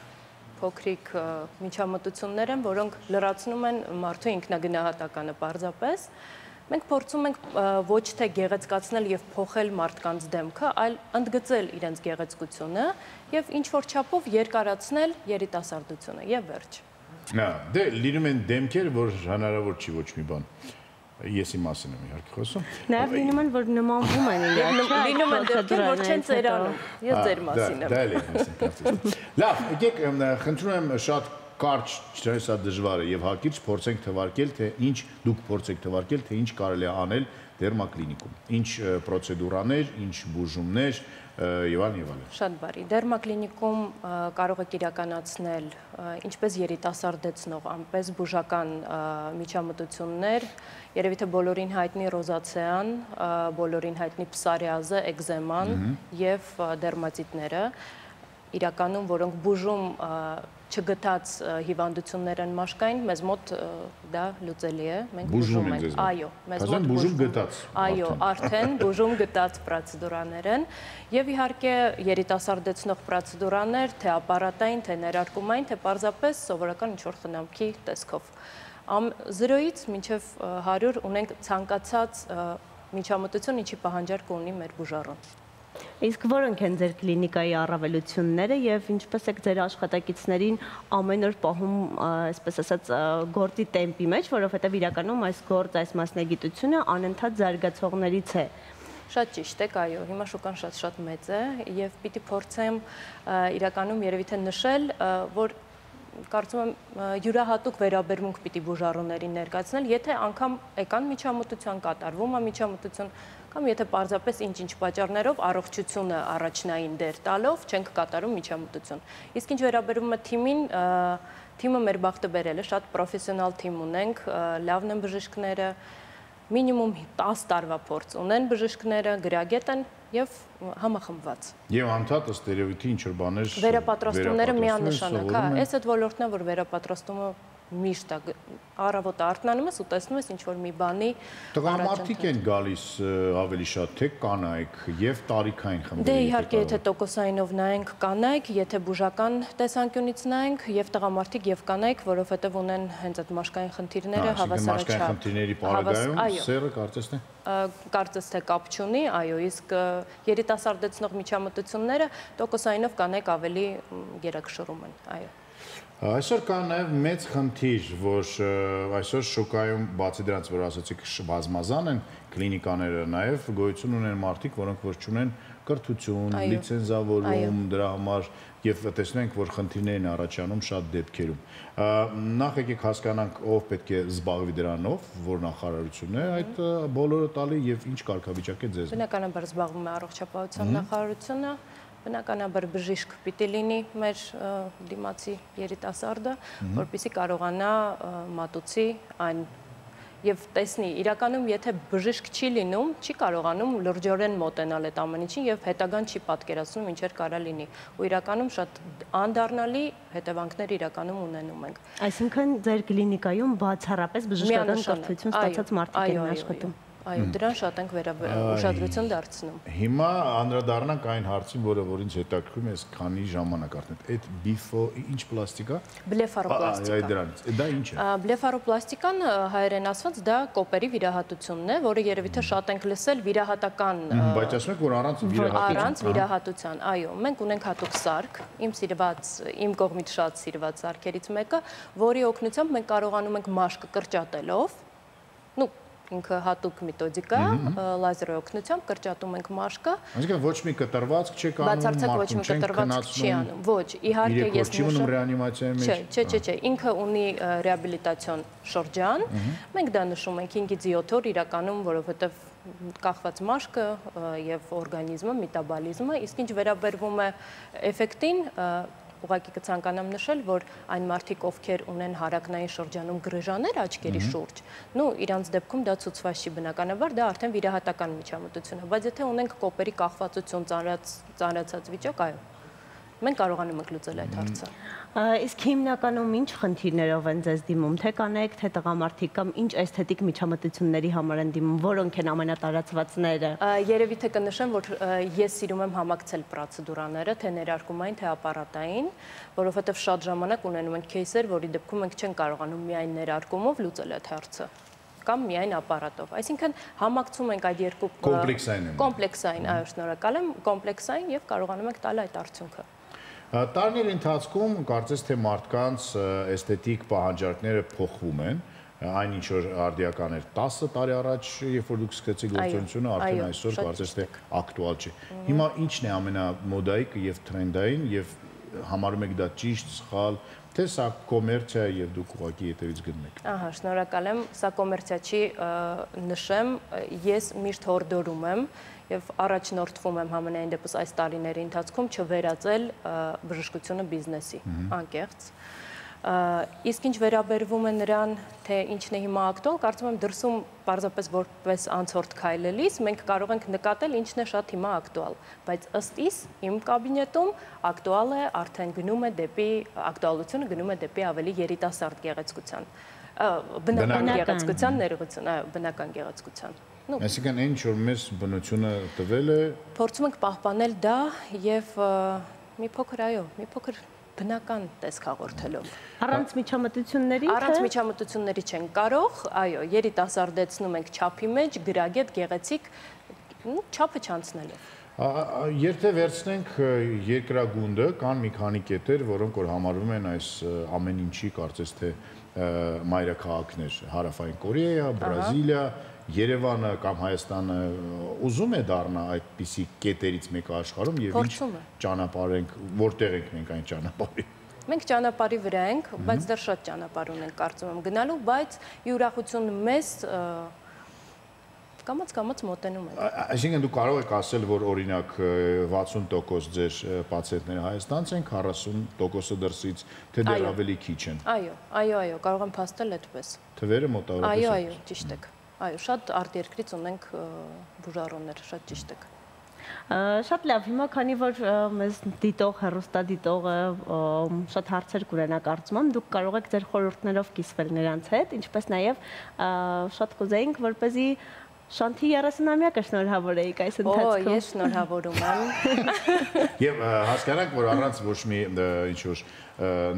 փոքրիկ միջամտություններ են, որոնք լրացնում են մարդու ինքնագնահատականը պարզապես։ Մենք փորձում ենք ոչ թե գեղեցկացնել եւ փոխել մարդկանց դեմքը, այլ ընդգծել իրենց գեղեցկությունը եւ ինչ որ չափով երկարացնել երիտասարդությունը եւ վերջ։ Նա, դե լինում են դեմքեր, որ հնարավոր չի ոչ մի բան ես իմ մասին եմ իհարկե խոսում։ Նաև լինում են, որ նմանվում են իրար։ Լինում են դեպքեր, որ չեն ծերանում։ Ես ձեր մասին եմ։ Դա էլ է։ Լավ, եկեք խնդրում եմ շատ կարճ, չէ՞ սա դժվար է եւ հակիրճ փորձենք թվարկել, թե ինչ դուք փորձեք թվարկել, թե ինչ կարելի է անել դերմակլինիկում։ Ինչ պրոցեդուրաներ, ինչ բուժումներ, եւ այլն եւ այլն։ Շատ բարի։ Դերմակլինիկում կարող եք իրականացնել ինչպես երիտասարդեցնող, այնպես բուժական միջամտություններ, երևի թե բոլորին հայտնի ռոզացեան, բոլորին հայտնի պսարիազը, էկզեման եւ դերմատիտները իրականում որոնք բուժում չգտած հիվանդություններ են մաշկային, մեզ մոտ դա լուծելի է։ Մենք բուժում ենք։ Այո, մեզ մոտ բուժում գտած։ Այո, արդեն բուժում գտած պրոցեդուրաներ են եւ իհարկե երիտասարդեցնող պրոցեդուրաներ, թե ապարատային, թե ներարկումային, թե պարզապես սովորական ինչ-որ խնամքի տեսքով։ Ամ 0-ից մինչև 100 ունենք ցանկացած միջամտություն, ինչի պահանջարկ ունի մեր բուժառոն։ Իսկ որոնք են ձեր կլինիկայի առավելությունները եւ ինչպես եք ձեր աշխատակիցներին ամեն օր պահում, այսպես ասած, գործի տեմպի մեջ, որովհետեւ իրականում այս գործ, այս մասնագիտությունը անընդհատ զարգացողներից է Շատ ճիշտ եք, այո, հիմա շուկան շատ-շատ մեծ է եւ պիտի փորձեմ իրականում երևի թե նշել, որ կարծում եմ յուրահատուկ վերաբերմունք պիտի բուժառուներին ներկայացնել, եթե անգամ եկան միջամտության կատարվում է միջամտություն կամ եթե պարզապես ինչ-ինչ պատճառներով առողջությունը առաջնային դեր տալով չենք կատարում միջամտություն։ Իսկ ինչ վերաբերում է թիմին, թիմը մեր բախտը բերել է, շատ պրոֆեսիոնալ թիմ ունենք, լավն են բժիշկները, մինիմում 10 տարվա փորձ ունեն բժիշկները, գրագետ են եւ համախմբված։ Եվ անդադ ըստ երևույթի ինչ որ բաներ վերապատրաստումները միանշանակ, հա, այս այդ ոլորտն է, որ վերապատրաստումը միշտ առավոտ արթնանում ես ու տեսնում ես ինչ որ մի բանի տղամարդիկ են գալիս ավելի շատ թե կանայք եւ տարիքային խմբերի Դե իհարկե եթե տոկոսայինով նայենք կանայք, եթե բուժական տեսանկյունից նայենք եւ տղամարդիկ եւ կանայք, որովհետեւ ունեն հենց այդ մաշկային խնդիրները հավասարաչափ։ Մաշկային խնդիրների պարագայում սերը կարծես թե կարծես թե կապ չունի, այո, իսկ երիտասարդեցնող միջամտությունները տոկոսայինով կանայք ավելի գերակշռում են, այո։ Այսօր կա նաև մեծ խնդիր, որ այսօր շոկայում բացի դրանից, որ ասացիք բազմազան են կլինիկաները, նաև գոյություն ունեն մարդիկ, որոնք որ չունեն կրթություն, լիցենզավորում դրա համար եւ տեսնենք, որ խնդիրներ են առաջանում շատ դեպքերում։ Նախ եկեք հասկանանք ով պետք է զբաղվի դրանով, որ նախարարությունն է այդ բոլորը տալի եւ ինչ կարգավիճակ է ձեզ։ Բնականաբար զբաղվում է առողջապահության նախարարությունը, բնականաբար բժիշկ պիտի լինի մեր դիմացի երիտասարդը, որպեսզի կարողանա մատուցի այն եւ տեսնի իրականում եթե բժիշկ չի լինում, չի կարողանում լրջորեն մոտենալ այդ ամեն ինչին եւ հետագան չի պատկերացնում ինչեր կարա լինի։ Ու իրականում շատ անդառնալի հետևանքներ իրականում ունենում ենք։ Այսինքն ձեր կլինիկայում բացառապես բժշկական կրթություն ստացած մարդիկ են աշխատում։ Այո, դրան շատ ենք ուշադրություն դարձնում։ Հիմա անդրադառնանք այն հարցին, որը որ ինձ հետաքրքրում է, քանի ժամանակ արդեն։ Այդ բիֆո ինչ պլաստիկա։ Բլեֆարոպլաստիկա։ Այ դրանից։ Դա ինչ է։ Բլեֆարոպլաստիկան հայերեն ասված դա կոպերի վիրահատությունն է, որը երևի թե շատ ենք լսել վիրահատական Բայց ասում եք, որ առանց վիրահատության։ Առանց վիրահատության, այո, մենք ունենք հատուկ սարք, իմ սիրված, իմ կողմից շատ սիրված սարքերից մեկը, որի օգնությամբ մենք կարողանում ենք մաշկը կրճատելով, ինքը հատուկ մեթոդիկա, լազերի օգնությամբ կրճատում ենք մաշկը։ Այսինքն ոչ մի կտրվածք չի կանում, բացարձակ ոչ մի կտրվածք չի անում։ Ոչ, իհարկե ես չի մնում ռեանիմացիայի մեջ։ Չէ, չէ, չէ, ինքը ունի ռեաբիլիտացիոն շրջան։ Մենք դա նշում ենք 5-ից 7 օր իրականում, որովհետև կախված մաշկը եւ օրգանիզմը, մետաբոլիզմը, իսկ ինչ վերաբերվում է էֆեկտին, ուղղակի կցանկանամ նշել, որ այն մարդիկ, ովքեր ունեն հարակնային շրջանում գրыժաներ աչքերի շուրջ, նու իրանց դեպքում դա ցուցված չի բնականաբար, դա արդեն վիրահատական միջամտություն է, բայց եթե ունենք կոպերի կախվածություն, ծանրացած վիճակ, այո մենք կարողանում ենք լուծել այդ հարցը։ Իսկ հիմնականում ինչ խնդիրներով են ձեզ դիմում, թե կանայք, թե տղամարդիկ կամ ինչ էսթետիկ միջամտությունների համար են դիմում, որոնք են ամենատարածվածները։ Երևի թե կնշեմ, որ ես սիրում եմ համակցել պրոցեդուրաները, թե ներարկումային, թե ապարատային, որովհետև շատ ժամանակ ունենում են кейսեր, որի դեպքում մենք չեն կարողանում միայն ներարկումով լուծել այդ հարցը կամ միայն ապարատով։ Այսինքն համակցում ենք այդ երկու կոմպլեքսային։ Կոմպլեքսային, այո, շնորհակալ եմ, կոմպլեքսային եւ կարողանում ենք տալ այդ արդյունքը։ Տարիների ընթացքում կարծես թե մարդկանց էսթետիկ պահանջարկները փոխվում են այն ինչ որ արդիական էր 10 տարի առաջ, երբ որ դուք սկսեցիք գործունեությունը, արդեն այսօր կարծես թե ակտուալ չի։ Հիմա ի՞նչն է ամենամոդայիկը եւ տրենդային եւ համարում եք դա ճիշտ, սխալ, թե սա կոմերցիա եւ դուք ուղակի հետևից գնում եք։ Ահա, շնորհակալ եմ, սա կոմերցիա չի, նշեմ, ես միշտ հորդորում եմ եւ առաջնորդվում եմ համենայն դեպս այս տարիների ընթացքում չվերածել բժշկությունը բիզնեսի, անկեղծ։ Իսկ ինչ վերաբերվում է նրան, թե ինչն է հիմա ակտուալ, կարծում եմ դրսում պարզապես որպես անցորդ քայլելիս մենք կարող ենք նկատել ինչն է շատ հիմա ակտուալ, բայց ըստ իս իմ կաբինետում ակտուալ է արդեն գնում է դեպի ակտուալությունը գնում է դեպի ավելի երիտասարդ գեղեցկության բնական գեղեցկության ներողություն, այո, բնական գեղեցկության։ այսինքն այն ինչ որ մեզ բնությունը տվել է, փորձում ենք պահպանել դա եւ մի փոքր այո, մի փոքր բնական տեսք հաղորդելով։ Առանց միջամտությունների թե Առանց միջամտությունների չեն կարող, այո, երիտասարդեցնում ենք չափի մեջ, գրագետ, գեղեցիկ, չափը չանցնելով։ Եթե վերցնենք երկրագունդը, կան մի քանի կետեր, որոնք որ համարվում են այս ամեն ինչի կարծես թե մայրաքաղաքներ, Հարավային Կորեա, Բրազիլիա, Երևանը կամ Հայաստանը ուզում է դառնա այդպիսի կետերից մեկը աշխարհում եւ ինչ ճանապարհ ենք, որտեղ ենք մենք այն ճանապարհի։ Մենք ճանապարհի վրա ենք, բայց դեռ շատ ճանապարհ ունենք կարծում եմ գնալու, բայց յուրախություն մեզ կամած-կամած մոտենում ենք։ Այսինքն դու կարող եք ասել, որ օրինակ 60% ձեր պացիենտները հայաստանց են, 40%-ը դրսից, թե դեռ ավելի քիչ են։ Այո, այո, այո, կարող եմ փաստել այդպես։ Թվերը մոտավորապես։ Այո, այո, ճիշտ եք։ Այո, շատ արտերկրից ունենք բուժառոներ, շատ ճիշտ եք։ Շատ լավ, հիմա քանի որ մեզ դիտող, հերոստադիտողը շատ հարցեր կունենա կարծում եմ, դուք կարող եք ձեր խորհուրդներով կիսվել նրանց հետ, ինչպես նաև շատ կուզեինք, որպեսզի Շանթի 30-ամյակը շնորհավորեիք այս ընթացքում։ Օ, ես շնորհավորում եմ։ Եվ հասկանանք, որ առանց ոչ մի ինչ որ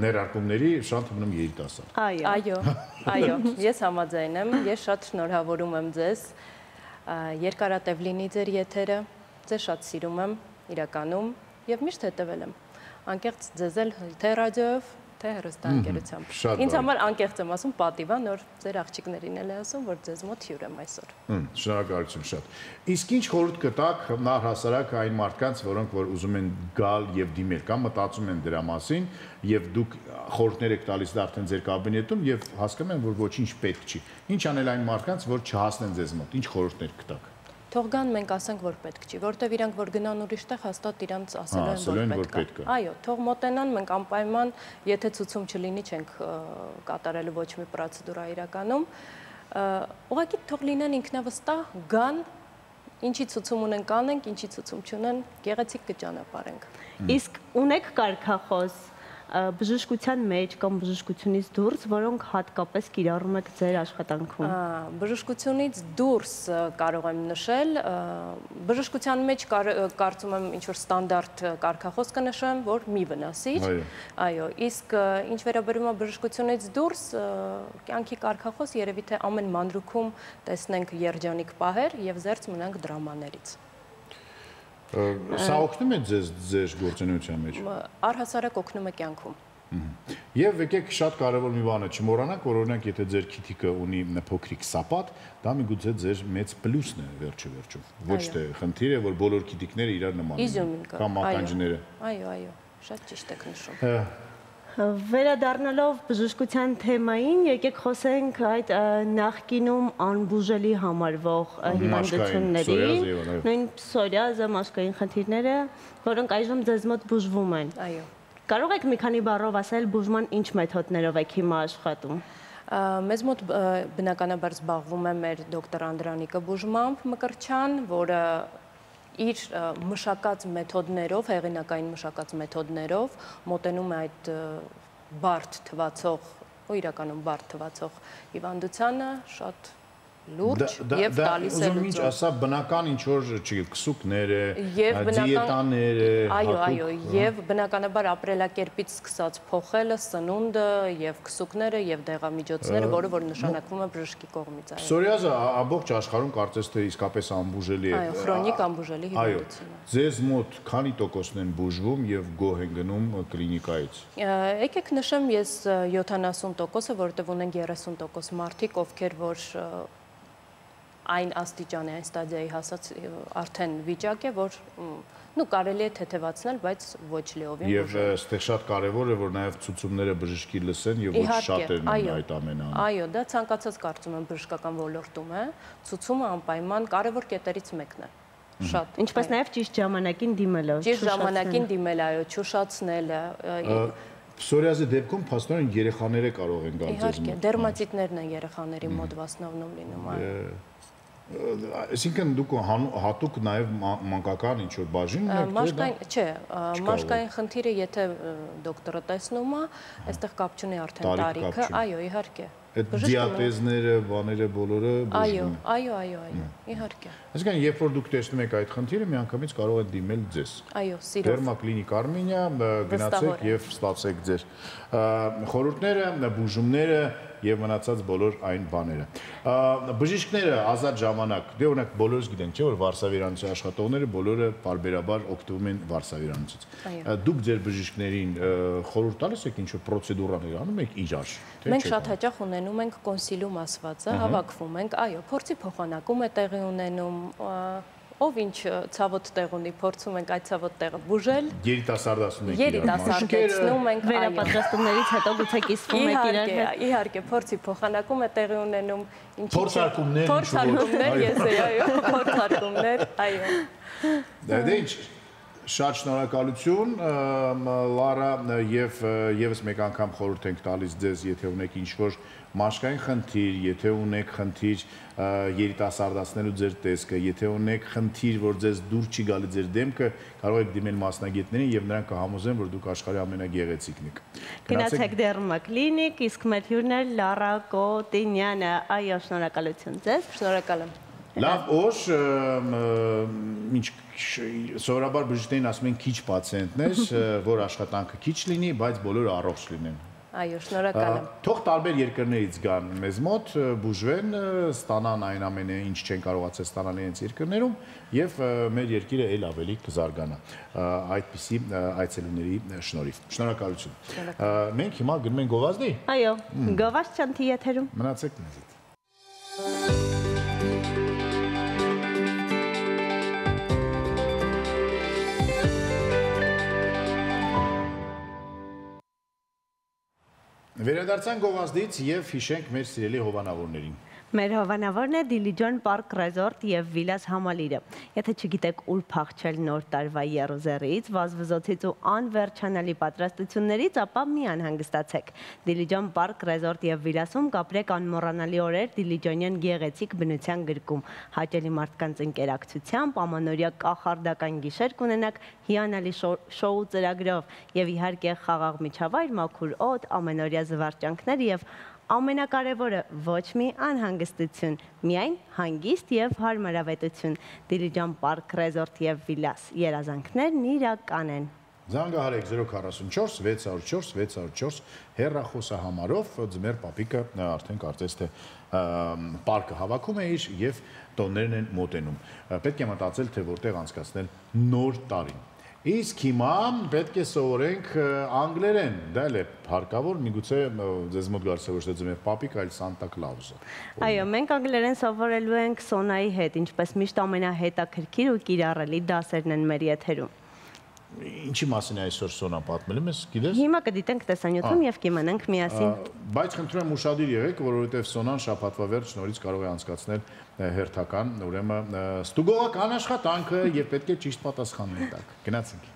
ներարկումների Շանթը մնում երիտասարդ։ Այո։ Այո, այո, ես համաձայն եմ, ես շատ շնորհավորում եմ ձեզ։ Երկարատև լինի ձեր եթերը, ձեզ շատ սիրում եմ իրականում եւ միշտ հետևել եմ։ Անկեղծ ձեզ էլ թե ռադիոյով, թե հերոստանգերությամբ։ Ինձ համար անկեղծ եմ ասում, պատիվ է, նոր ձեր աղջիկներին էլ ասում, որ ձեզ մոտ հյուր եմ այսօր։ Շնորհակալություն շատ։ Իսկ ինչ խորհուրդ կտաք նախհասարակ այն մարդկանց, որոնք որ ուզում են գալ եւ դիմել կամ մտածում են դրա մասին եւ դուք խորհուրդներ եք տալիս դա արդեն ձեր կաբինետում եւ հասկանում են, որ ոչինչ պետք չի։ Ինչ անել այն մարդկանց, որ չհասնեն ձեզ մոտ։ Ինչ խորհուրդներ կտաք թող գան մենք ասենք որ պետք չի, որտեվ իրանք որ գնան ուրիշտեղ հաստատ իրանք ասելու են որ պետք է։ Այո, թող մոտենան մենք անպայման, եթե ցուցում չլինի, չենք կատարելու ոչ մի պրոցեդուրա իրականում։ Ուղղակի թող լինեն ինքնավստահ, գան, ինչի ցուցում ունեն կանենք, ինչի ցուցում չունեն, գեղեցիկ կճանապարհենք։ Իսկ ունեք կարգախոս բժշկության մեջ կամ բժշկությունից դուրս, որոնք հատկապես կիրառում եք ձեր աշխատանքում։ Բժշկությունից դուրս կարող եմ նշել, բժշկության մեջ կարծում եմ ինչ որ ստանդարտ կարգախոս կնշեմ, որ մի վնասիր։ Այո, իսկ ինչ վերաբերում է բժշկությունից դուրս, կյանքի կարգախոս երևի թե ամեն մանրուքում տեսնենք երջանիկ պահեր եւ զերծ մնանք դրամաներից։ Սա օգնում է ձեզ ձեր գործունեության մեջ։ Առհասարակ օգնում է կյանքում։ Եվ եկեք շատ կարևոր մի բան է, չմոռանանք, որ օրինակ եթե ձեր քիթիկը ունի փոքրիկ սապատ, դա միգուցե ձեր մեծ պլյուսն է վերջը վերջում։ Ոչ թե խնդիր է, որ բոլոր քիթիկները իրար նման են կամ ականջները։ Այո, այո, շատ ճիշտ եք նշում։ Վերադառնալով բժշկության թեմային, եկեք խոսենք այդ նախկինում անբուժելի համարվող հիվանդությունների, նույն պսորիազը, մաշկային խնդիրները, որոնք այժմ ձեզ մոտ բուժվում են։ Այո։ Կարող եք մի քանի բառով ասել բուժման ինչ մեթոդներով եք հիմա աշխատում։ Մեզ մոտ բնականաբար զբաղվում է մեր դոկտոր Անդրանիկը բուժմամբ Մկրչյան, որը իր մշակած մեթոդներով, հեղինակային մշակած մեթոդներով մոտենում է այդ բարդ թվացող, ու իրականում բարդ թվացող հիվանդությանը շատ լուրջ եւ տալիս է լուծում։ Ինչ ասա բնական ինչ որ չի քսուկները, դիետաները, այո, այո, եւ բնականաբար ապրելակերպից սկսած փոխելը, սնունդը եւ քսուկները եւ դեղամիջոցները, որը որ նշանակվում է բժշկի կողմից, այո։ Պսորիազը ամբողջ աշխարհում կարծես թե իսկապես անբուժելի է։ Այո, քրոնիկ անբուժելի հիվանդություն է։ Այո։ Ձեզ մոտ քանի տոկոսն են բուժվում եւ գոհ են գնում կլինիկայից։ Եկեք նշեմ ես 70%-ը, որտեղ ունենք 30% մարդիկ, ովքեր որ այն աստիճանի, այն ստադիայի հասած արդեն վիճակ է, որ նու կարելի է թեթևացնել, բայց ոչ լիովին Եվ այստեղ շատ կարևոր է, որ նաև ցուցումները բժշկի լսեն եւ ոչ շատերն են այդ ամենը։ Այո, դա ցանկացած կարծում եմ բժշկական ոլորտում է, ցուցումը անպայման կարևոր կետերից մեկն է շատ ինչպես նաև ճիշտ ժամանակին դիմելը ճիշտ ժամանակին դիմել այո չուշացնելը Պսորիազի դեպքում փաստորեն երեխաները կարող են գալ ձեզ մոտ։ Իհարկե, դերմատիտներն են երեխաների մոտ վասնովնում լինում, այո։ Այսինքն դուք հատուկ նաև մանկական ինչ որ բաժին եք, թե մաշկային, չէ, մաշկային խնդիրը եթե դոկտորը տեսնում է, այստեղ կապ չունի արդեն տարիքը, այո, իհարկե։ Այդ դիատեզները, բաները բոլորը բուժվում։ Այո, այո, այո, այո, իհարկե։ Այսինքն, երբ որ դուք տեսնում եք այդ խնդիրը, միանգամից կարող եք դիմել ձեզ։ Այո, սիրով։ Դերմակլինիկ Արմենիա, գնացեք եւ ստացեք ձեր խորհուրդները, բուժումները եւ մնացած բոլոր այն բաները։ Բժիշկները ազատ ժամանակ, դե օրինակ բոլորս գիտենք, չէ՞ որ Վարսավիրանոցի աշխատողները բոլորը բարբերաբար օգտվում են Վարսավիրանոցից։ Դուք ձեր բժիշկներին խորհուրդ տալիս եք ինչ որ պրոցեդուրաներ անում եք իրար։ Մենք շատ հաճախ ունենում ենք կոնսիլիում ասվածը, հավաքվում ենք, այո, փորձի փոխանակում է տեղի ունենում, ով ինչ ցավոտ տեղ ունի, փորձում ենք այդ ցավոտ տեղը բուժել։ Երիտասարդացնում եք երիտասարդացնում ենք վերապատրաստումներից հետո գուցե կիսվում եք իրար հետ։ Իհարկե, փորձի փոխանակում է տեղի ունենում, ինչի փորձարկումներ, փորձարկումներ, ես այո, փորձարկումներ, այո։ Դա դե ինչ Շատ շնորհակալություն Լարա եւ եւս մեկ անգամ խորհուրդ ենք տալիս ձեզ, եթե ունեք ինչ-որ մաշկային խնդիր, եթե ունեք խնդիր երիտասարդացնելու ձեր տեսքը, եթե ունեք խնդիր, որ ձեզ դուր չի գալի ձեր դեմքը, կարող եք դիմել մասնագետներին եւ նրանք կհամոզեն, որ դուք աշխարհի ամենագեղեցիկն եք։ Գնացեք դերմա կլինիկ, իսկ մեր հյուրն է Լարա Կոտինյանը։ Այո, շնորհակալություն ձեզ։ Շնորհակալ եմ։ Լավ օր, ինչ սովորաբար բժիշկներին ասում են քիչ պացիենտներ, որ աշխատանքը քիչ լինի, բայց բոլորը առողջ լինեն։ Այո, շնորհակալ եմ։ Թող տարբեր երկրներից գան մեզ մոտ, բուժվեն, ստանան այն ամենը, ինչ չեն կարողացել ստանալ իրենց երկրներում եւ մեր երկիրը ել ավելի կզարգանա այդպիսի այցելուների շնորհիվ։ Շնորհակալություն։ Մենք հիմա գնում ենք գովազդի։ Այո, գովազդ չանթի եթերում։ Մնացեք մեզ հետ։ Վերադարձան գովազդից եւ հիշենք մեր սիրելի հովանավորներին։ Մեր հովանավորն է Դիլիջոն Park Resort եւ Villas համալիրը։ Եթե չգիտեք ուր փախչել նոր տարվա երուզերից, վազվզոցից ու անվերջանալի պատրաստություններից, ապա մի անհանգստացեք։ Դիլիջոն Park Resort եւ Villas-ում կապրեք անմոռանալի օրեր Դիլիջոնյան գեղեցիկ բնության գրկում։ Հաճելի մարդկանց ընկերակցությամբ, ամանորյա կախարդական գիշեր կունենաք հիանալի շոու ծրագրով եւ իհարկե խաղաղ միջավայր, մաքուր օդ, ամենօրյա զվարճանքներ եւ Ամենակարևորը ոչ մի անհանգստություն, միայն հանգիստ եւ հարմարավետություն։ Դիլիջան Park Resort եւ Villas երազանքներն իրական են։ Զանգահարեք 044 604 604 հեռախոսահամարով ձմեր պապիկը արդեն կարծես թե պարկը հավաքում է իր եւ տոններն են մոտենում։ Պետք է մտածել թե որտեղ անցկացնել նոր տարին։ Իսկ հիմա պետք է սովորենք անգլերեն, դա էլ է հարկավոր, միգուցե ձեզ մոտ գալիս է ոչ թե ձմեր պապիկ, այլ Սանտա Կլաուզը։ Այո, մենք անգլերեն սովորելու ենք Սոնայի հետ, ինչպես միշտ ամենահետաքրքիր ու կիրառելի դասերն են մեր եթերում։ Ինչի մասին է այսօր Սոնա պատմել եմ, գիտես։ Հիմա կդիտենք տեսանյութում եւ կիմանանք միասին։ Բայց խնդրում եմ ուշադիր եղեք, որովհետեւ Սոնան շաբաթվա վերջ նորից կարող է անցկացնել հերթական, ուրեմն ստուգողական աշխատանքը եւ պետք է ճիշտ պատասխաններ տակ։ Գնացինք։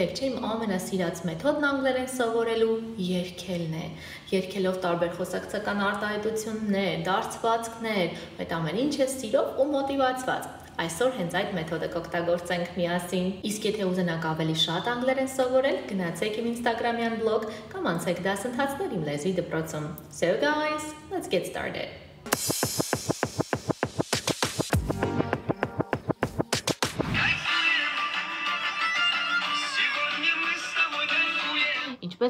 Գիտեք, չէ, իմ ամենասիրած մեթոդն անգլերեն սովորելու երկելն է։ Երկելով տարբեր խոսակցական արտահայտություններ, դարձվածքներ, այդ ամեն ինչը սիրով ու մոտիվացված։ Այսօր հենց այդ մեթոդը կօգտագործենք միասին։ Իսկ եթե ուզենաք ավելի շատ անգլերեն սովորել, գնացեք իմ Instagram-յան բլոգ կամ անցեք դասընթացներ իմ լեզվի դպրոցում։ So guys, let's get started.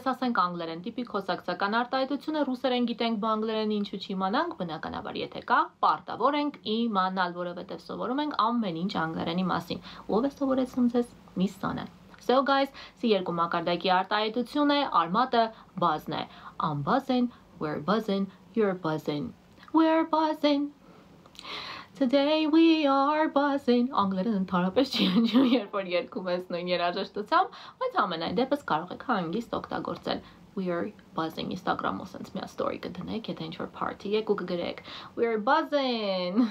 Ինչպես ասենք անգլերեն տիպիկ խոսակցական արտահայտությունը ռուսերեն գիտենք, բանգլերեն ինչու չիմանանք, բնականաբար եթե կա, պարտավոր ենք իմանալ, որովհետև սովորում ենք ամեն ինչ անգլերենի մասին։ Ո՞վ է սովորեցնում ձեզ։ Sona։ So guys, սի երկու մակարդակի արտահայտություն է, արմատը բազն է։ I'm buzzing, we're buzzing, you're buzzing. We're buzzing. Today we are buzzing. Անգլերեն ընդհանրապես չի հնչում, երբ որ երգում ես նույն երաժշտությամբ, բայց ամենայն դեպս կարող եք հանգիստ օգտագործել. We are buzzing Instagram-ով sense մի story կդնեք, եթե ինչ որ party եք ու կգրեք. We are buzzing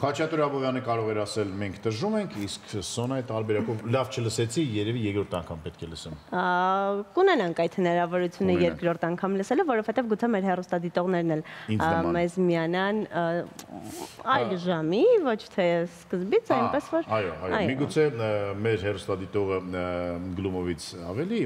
Խաչատուր Աբովյանը կարող էր ասել մենք դժում ենք, իսկ Սոնայի տարբերակով լավ չլսեցի, երևի երկրորդ անգամ պետք է լսեմ։ Կունենանք այդ հնարավորությունը երկրորդ անգամ լսելու, որովհետև գուցե մեր հեռուստադիտողներն էլ մեզ միանան այլ ժամի, ոչ թե սկզբից, այնպես որ Այո, այո, միգուցե մեր հեռուստադիտողը Գլումովից ավելի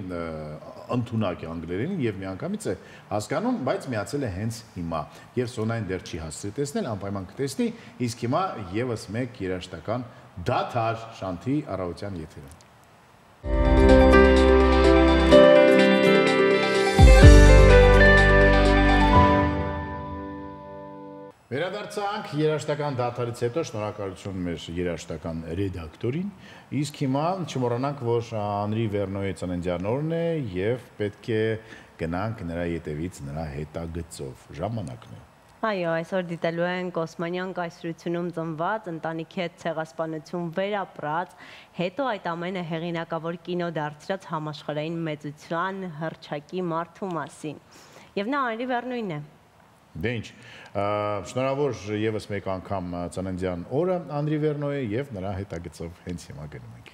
ընդունակ է անգլերենին եւ միանգամից է հասկանում, բայց միացել է հենց հիմա։ Եվ Սոնային դեռ չի հասցրել տեսնել, անպայման կտեսնի, իսկ հիմա եւս մեկ երաշտական դաթար շանթի առավոտյան եթերում։ Վերադարձանք երաշտական դաթարից հետո շնորհակալություն մեր երաշտական ռեդակտորին։ Իսկ հիմա չմոռանանք, որ Անրի Վերնոյի ծննդյան օրն է եւ պետք է գնանք նրա յետևից նրա հետագծով։ Ժամանակն է։ Այո, այսօր դիտելու ենք Օսմանյան կայսրությունում ծնված, ընտանիքի հետ ցեղասպանություն վերապրած, հետո այդ ամենը հեղինակավոր կինո դարձրած համաշխարհային մեծության հրճակի մարդու մասին։ Եվ նա Անրի Վերնոյն է։ Դե ինչ, շնորհավոր եւս մեկ անգամ ծննդյան օրը Անդրի Վերնոյի եւ նրա հետագծով հենց հիմա գնում ենք։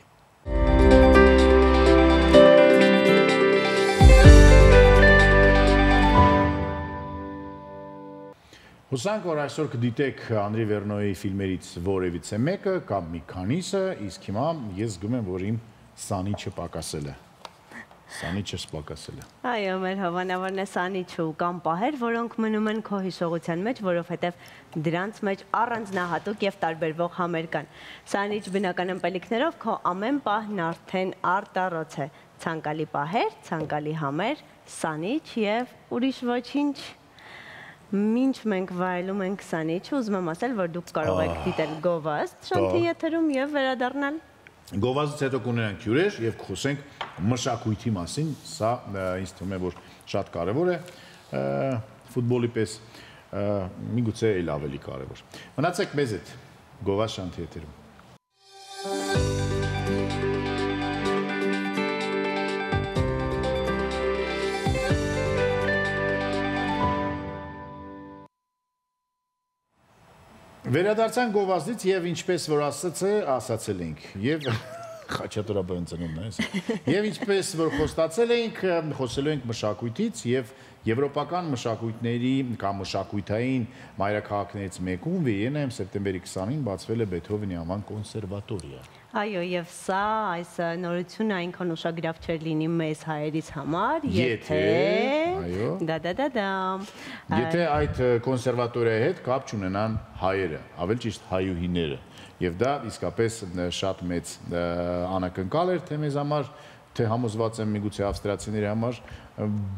Հուսանք, որ այսօր կդիտեք Անդրի Վերնոյի ֆիլմերից որևիցե մեկը կամ մի քանիսը, իսկ հիմա ես զգում եմ, որ իմ սանիչը պակասել է։ Սանիչը սպակասել է։ Այո, մեր հավանավորն է սանիչը ու կամ պահեր, որոնք մնում են քո հիշողության մեջ, որովհետև դրանց մեջ առանձնահատուկ եւ տարբերվող համեր կան։ Սանիչ բնական ըմպելիքներով քո ամեն պահն արդեն արտառոց է։ Ցանկալի պահեր, ցանկալի համեր, սանիչ եւ ուրիշ ոչինչ Մինչ մենք վայելում ենք 20-ից, ուզում եմ ասել, որ դուք կարող եք դիտել Գովազդ շանթի եթերում եւ վերադառնալ։ Գովազդից հետո կունենանք հյուրեր եւ կխոսենք մշակույթի մասին։ Սա ինձ թվում է, որ շատ կարեւոր է ֆուտբոլի պես միգուցե էլ ավելի կարեւոր։ Մնացեք մեզ հետ Գովազդ շանթի եթերում։ Վերադարձան գովազդից եւ ինչպես որ ասացը, ասացել ենք եւ խաչատուրաբան ծնունդն է, հեսա։ Եվ ինչպես որ խոստացել էինք, խոսելու ենք մշակույթից եւ եվրոպական մշակույթների կամ մշակույթային մայրաքաղաքներից մեկում Վիեննայում սեպտեմբերի 20-ին բացվել է Բեթհովենի անվան կոնսերվատորիա։ Այո, եւ սա այս նորությունը այնքան ուշագրավ չէր լինի մեզ հայերից համար, եթե այո, դա դա դա դա Եթե այդ կոնսերվատորիայի հետ կապ չունենան հայերը, ավելի ճիշտ հայուհիները, եւ դա իսկապես շատ մեծ անակնկալ էր թե մեզ համար, թե համոզված եմ միգուցե ավստրիացիների համար,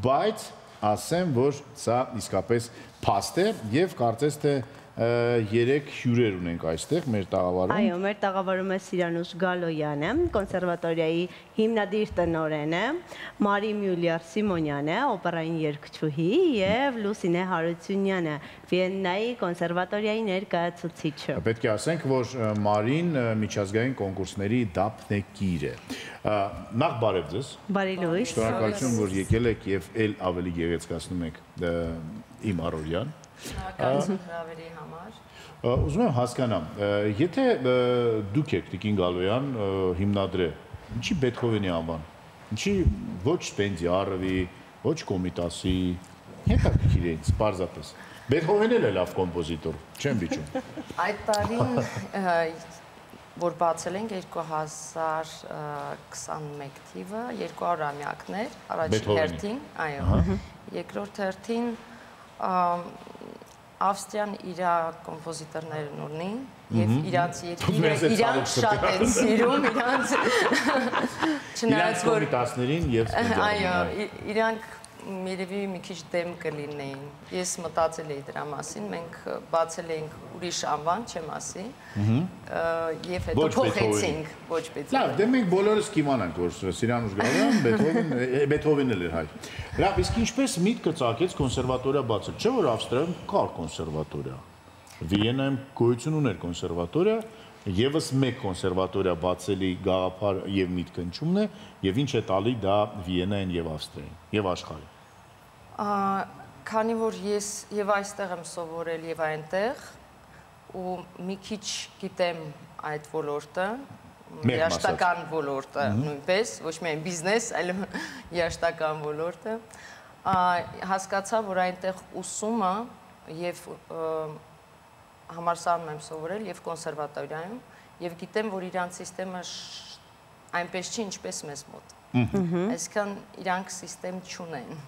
բայց ասեմ, որ սա իսկապես փաստ է եւ կարծես թե երեք հյուրեր ունենք այստեղ մեր տաղավարում։ Այո, մեր տաղավարում է Սիրանուշ Գալոյանը, կոնսերվատորիայի հիմնադիր տնօրենը, Մարի Մյուլիար Սիմոնյանը, օպերային երգչուհի եւ Լուսինե Հարությունյանը, Վիեննայի կոնսերվատորիայի ներկայացուցիչը։ Պետք է ասենք, որ Մարին միջազգային կոնկուրսների դափնեկիր է։ Նախ բարև ձեզ։ Բարի լույս։ Շնորհակալություն, որ եկել եք եւ ել ավելի գեղեցկացնում եք իմ առօրյան։ Շնորհակալություն հրավերի համար։ Ուզում եմ հասկանամ, եթե դուք եք Տիկին Գալոյան հիմնադրե, ինչի Բեթհովենի անվան։ Ինչի ոչ Սպենզի Արվի, ոչ Կոմիտասի, հետաքրքիր է ինձ, պարզապես։ Բեթհովենն է լավ կոմպոզիտոր, չեմ վիճում։ Այդ տարին որ բացել ենք 2021 թիվը 200 ամյակներ առաջին հերթին, այո։ Երկրորդ հերթին Ավստրիան իր կոմպոզիտորներն ունի եւ իրանց երկիրը իրանց շատ են սիրում իրանց չնայած որ 10-ներին եւ այո իրանք երևի մի քիչ դեմ կլինեին։ Ես մտածել էի դրա մասին, մենք բացել էինք ուրիշ անվան, չեմ ասի։ Եվ հետո փոխեցինք ոչ Բեթհովեն։ Լավ, դե մենք բոլորս կիմանանք, որ Սիրանուշ Գալյան, Բեթհովեն, Բեթհովենն էլ էր հայ։ Լավ, իսկ ինչպես միտքը ցակեց կոնսերվատորիա բացել։ Չէ՞ որ Ավստրիայում կար կոնսերվատորիա։ Վիեննայում գոյություն ուներ կոնսերվատորիա, եւս մեկ կոնսերվատորիա բացելի գաղափար եւ միտքնչումն է եւ ինչ է տալի դա Վիեննային եւ Ավստրիային եւ աշխարհին քանի որ ես եւ այստեղ եմ սովորել եւ այնտեղ ու մի քիչ գիտեմ այդ ոլորտը երաշտական ոլորտը նույնպես ոչ միայն բիզնես այլ երաշտական ոլորտը հասկացա որ այնտեղ ուսումը եւ համալսարանում եմ սովորել եւ կոնսերվատորիայում եւ գիտեմ որ իրանց համակարգը այնպես չի ինչպես մեզ մոտ այսքան իրանք համակարգ չունեն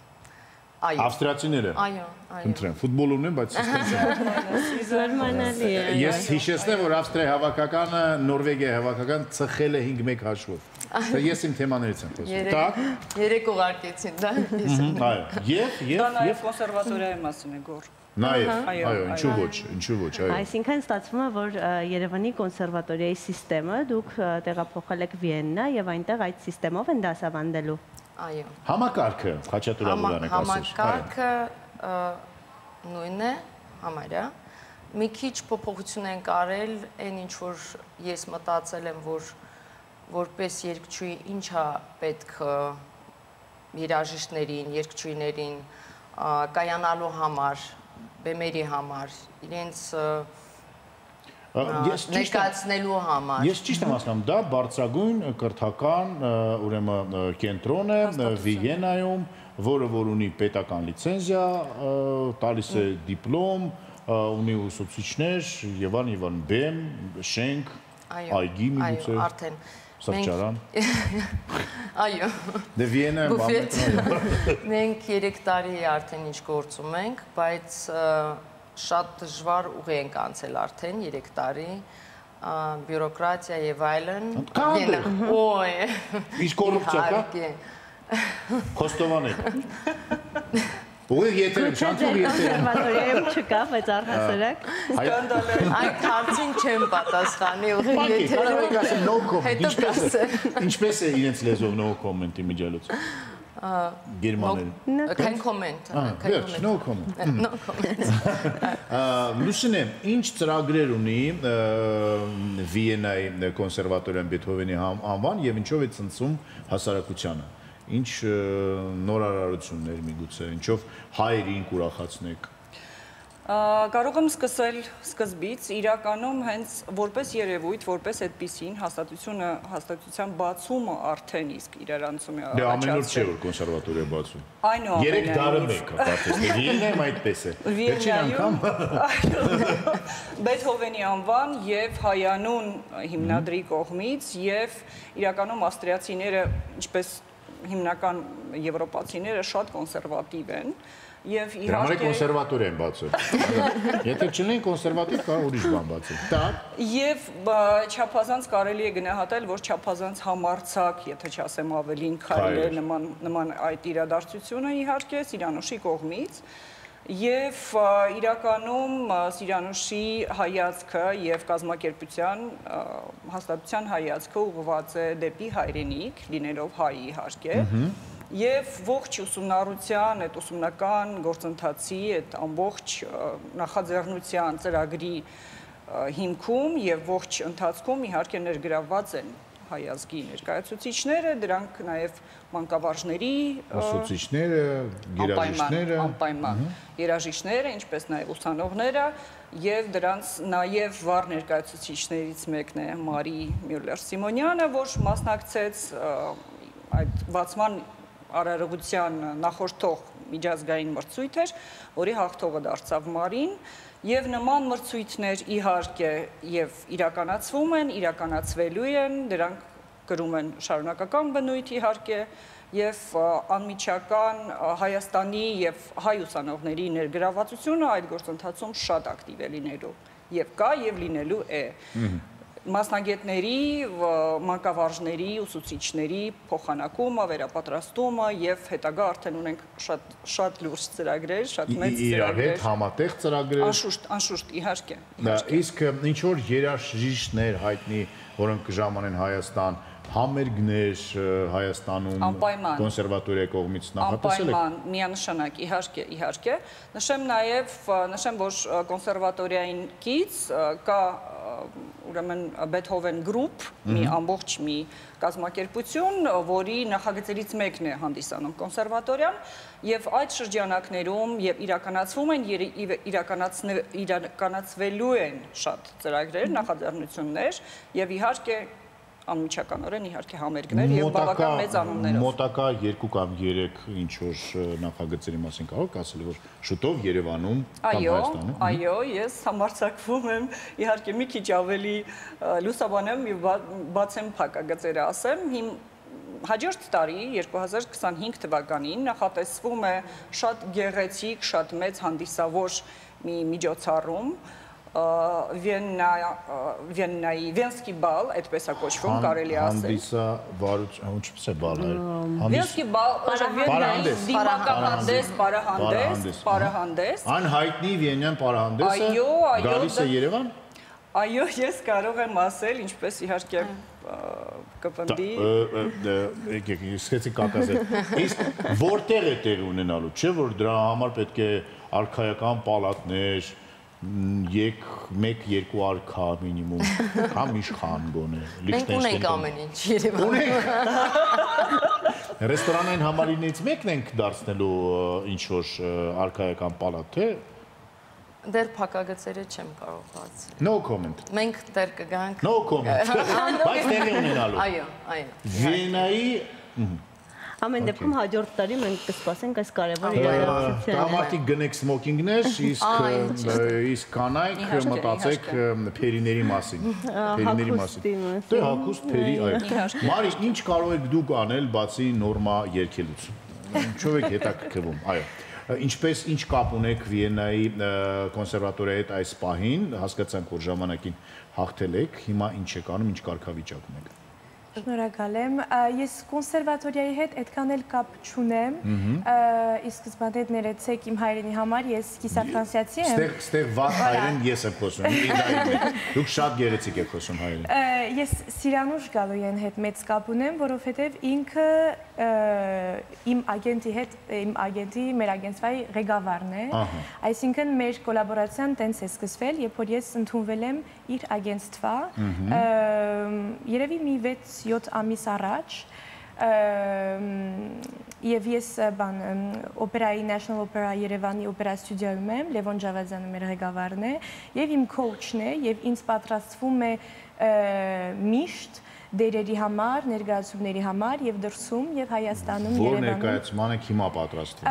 Այո։ Ավստրիացիները։ Այո, այո։ Ընտրեմ, ֆուտբոլուրն եմ, բայց ես Զարմանալի է։ Ես հիշեցնեմ, որ Ավստրիա հավաքականը Նորվեգիա հավաքական ծխել է 5-1 հաշվով։ Դա ես իմ թեմաներից եմ խոսում։ Տակ։ Երեք ուղարկեցին, դա ես։ Այո։ Եվ եւ եւ կոնսերվատորիայի մասում է գոր։ Նաև, այո, ինչու ոչ, ինչու ոչ, այո։ Այսինքն ստացվում է, որ Երևանի կոնսերվատորիայի համակարգը դուք տեղափոխել եք Վիեննա եւ այնտեղ այդ համակարգով են դասավանդելու։ Այո։ Համակարգը Խաչատուրաբուդանը ասում։ Համակարգը նույնն է, համարյա։ Մի քիչ փոփոխություն են կարել, այն ինչ որ ես մտածել եմ, որ որպես երկչուի ինչա պետք երաժիշտներին, երկչույներին կայանալու համար բեմերի համար, իրենց Ես ներկայացնելու համար։ Ես ճիշտ եմ հասկանում, դա բարձրագույն կրթական, ուրեմն կենտրոն է Վիեննայում, որը որ ունի պետական լիցենզիա, տալիս է դիպլոմ, ունի ուսուցիչներ եւ այլն եւ այլն, բեմ, շենք, այգի միգուցե։ Այո, արդեն սրճարան։ Այո։ Դե Վիեննա բան։ Մենք 3 տարի արդեն ինչ գործում ենք, բայց շատ դժվար ուղի ենք անցել արդեն 3 տարի բյուրոկրատիա եւ այլն։ Ոյ։ Իսկ կոռուպցիա կա։ Խոստովան եք։ Ուղիղ եթերում, շանթով եթերում։ Կոնսերվատորիայում չկա, բայց առհասարակ սկանդալ է։ Այդ հարցին չեմ պատասխանի, ուղիղ եթերում։ No comment։ Ինչպես է իրենց լեզվով no comment-ի միջալուց գերմաներեն։ Kein comment։ Վերջ, no comment։ No comment։ Լուսինե, ինչ ծրագրեր ունի Վիեննայի կոնսերվատորիան Բեթհովենի անվան եւ ինչով է ցնցում հասարակությանը։ Ինչ նորարարություններ միգուցե, ինչով հայերին կուրախացնեք Կարող եմ սկսել սկզբից, իրականում հենց որպես երևույթ, որպես այդպիսին հաստատությունը, հաստատության բացումը արդեն իսկ իրարանցում է առաջացել։ Դե ամեն օր չէ որ կոնսերվատորիա բացում։ Այնուամենայնիվ։ 3 տարի մեկ պատասխան։ Վիեննայում այդպես է։ Վերջին անգամ Բեթհովենի անվան եւ Հայանուն հիմնադրի կողմից եւ իրականում ավստրիացիները, ինչպես հիմնական եվրոպացիները շատ կոնսերվատիվ են Եվ իհարկե Դրա համար կոնսերվատոր են բացում։ Եթե չունեն կոնսերվատիվ, կարող ուրիշ բան բացեն։ Դա Եվ չափազանց կարելի է գնահատել, որ չափազանց համարցակ, եթե չասեմ ավելին, քայլ է նման նման այդ իրադարձությունը իհարկե Սիրանուշի կողմից եւ իրականում Սիրանուշի հայացքը եւ կազմակերպության հաստատության հայացքը ուղղված է դեպի հայրենիք, լինելով հայ իհարկե։ Ահա եւ ողջ ուսումնառության, այդ ուսումնական գործընթացի, այդ ամբողջ նախաձեռնության ծրագրի հիմքում եւ ողջ ընթացքում իհարկե ներգրավված են հայազգի ներկայացուցիչները, դրանք նաև մանկավարժների ուսուցիչները, երաժիշտները, անպայման երաժիշտները, ինչպես նաև ուսանողները եւ դրանց նաև վառ ներկայացուցիչներից մեկն է Մարի Մյուլլեր Սիմոնյանը, որ մասնակցեց այդ բացման արարողության նախորդող միջազգային մրցույթ էր, որի հաղթողը դարձավ Մարին, եւ նման մրցույթներ իհարկե եւ իրականացվում են, իրականացվելու են, դրանք գրում են շարունակական բնույթ իհարկե եւ անմիջական Հայաստանի եւ հայ ուսանողների ներգրավվածությունը այդ գործընթացում շատ ակտիվ է լինելու եւ կա եւ լինելու է մասնագետների, մանկավարժների, ուսուցիչների փոխանակումը, վերապատրաստումը եւ հետագա արդեն ունենք շատ շատ լուրջ ծրագրեր, շատ մեծ ծրագրեր։ Իրար հետ համատեղ ծրագրեր։ Անշուշտ, անշուշտ, իհարկե։ Իսկ ինչ որ երաժիշտներ հայտնի, որոնք ժամանեն Հայաստան, համերգներ Հայաստանում կոնսերվատորիայի կողմից նախատեսել եք։ Անպայման, միանշանակ, իհարկե, իհարկե։ Նշեմ նաև, նշեմ, որ կոնսերվատորիային կից կա ուրեմն Beethoven Group, մի ամբողջ մի կազմակերպություն, որի նախագծերից մեկն է հանդիսանում կոնսերվատորիան, եւ այդ շրջանակներում եւ իրականացվում են իրականացվելու են շատ ծրագրեր, նախաձեռնություններ եւ իհարկե անմիջականորեն իհարկե համերգներ եւ բավական մեծ անուններով։ Մոտակա 2 կամ 3 ինչ որ նախագծերի մասին կարող ասել որ շուտով Երևանում կամ Հայաստանում։ Այո, ես համարցակվում եմ իհարկե մի քիչ ավելի լուսաբանեմ եւ բացեմ փակագծերը ասեմ։ Հիմ հաջորդ տարի 2025 թվականին նախատեսվում է շատ գեղեցիկ, շատ մեծ հանդիսավոր մի միջոցառում, Վիեննա Վիեննայի Վենսկի բալ, այդպես է կոչվում, կարելի ասել։ Հանդիսա վարուց, ինչպես է բալը։ Վենսկի բալ, Վիեննայի դիմակահանդես, պարահանդես, պարահանդես։ Անհայտնի Վիենյան պարահանդեսը գալիս է Երևան։ Այո, ես կարող եմ ասել, ինչպես իհարկե կպնդի։ Եկեք, սկսեցի կակասել։ Իսկ որտեղ է տեղ ունենալու, չէ՞ որ դրա համար պետք է արխայական պալատներ, եկ 1-2 արքա մինիմում կամ իշխան գոնե Մենք ունենք ամեն ինչ Երևանում։ Ունենք։ Ռեստորանային համալիրներից մեկն ենք դարձնելու ինչ որ արքայական պալատ, թե Դեռ փակագծերը չեմ կարող բացել։ No comment։ Մենք դեռ կգանք։ No comment։ Բայց տեղի ունենալու։ Այո, այո։ Վիենայի Ամեն դեպքում հաջորդ տարի մենք կսպասենք այս կարևոր իրադարձությանը։ Տղամարդիկ գնեք սմոքինգներ, իսկ իսկ կանայք մտածեք փերիների մասին։ Փերիների մասին։ Դե հակուստ փերի, այո։ Մարի, ինչ կարող եք դուք անել բացի նորմա երկելուց։ Ինչով եք հետաքրքրվում, այո ինչպես ինչ կապ ունեք Վիեննայի կոնսերվատորիայի հետ այս պահին, հասկացանք, որ ժամանակին հաղթել եք, հիմա ինչ եք անում, ինչ կարգավիճակում եք։ Շնորհակալ եմ։ Ես կոնսերվատորիայի հետ այդքան էլ կապ չունեմ։ Իսկ սկզբանե ներեցեք իմ հայրենի համար, ես կիսաֆրանսիացի եմ։ Ստեղ ստեղ վատ հայրեն ես եմ խոսում։ Դուք շատ գեղեցիկ եք խոսում հայերեն։ Ես Սիրանուշ Գալոյան հետ մեծ կապ ունեմ, որովհետև ինքը իմ ագենտի հետ իմ ագենտի մեր ագենտվայի ղեկավարն է այսինքն մեր կոլաբորացիան տենց է սկսվել երբ որ ես ընդունվել եմ իր ագենտստվա երևի մի 6-7 ամիս առաջ եւ ես բան օպերայի National Opera Երևանի օպերա ստուդիայում եմ Լևոն Ջավազյանը մեր ղեկավարն է եւ իմ քոուչն է եւ ինձ պատրաստվում է միշտ դերերի համար, ներկայացումների համար եւ դրսում եւ Հայաստանում, Երևանում։ Որ ներկայացման եք հիմա պատրաստվում։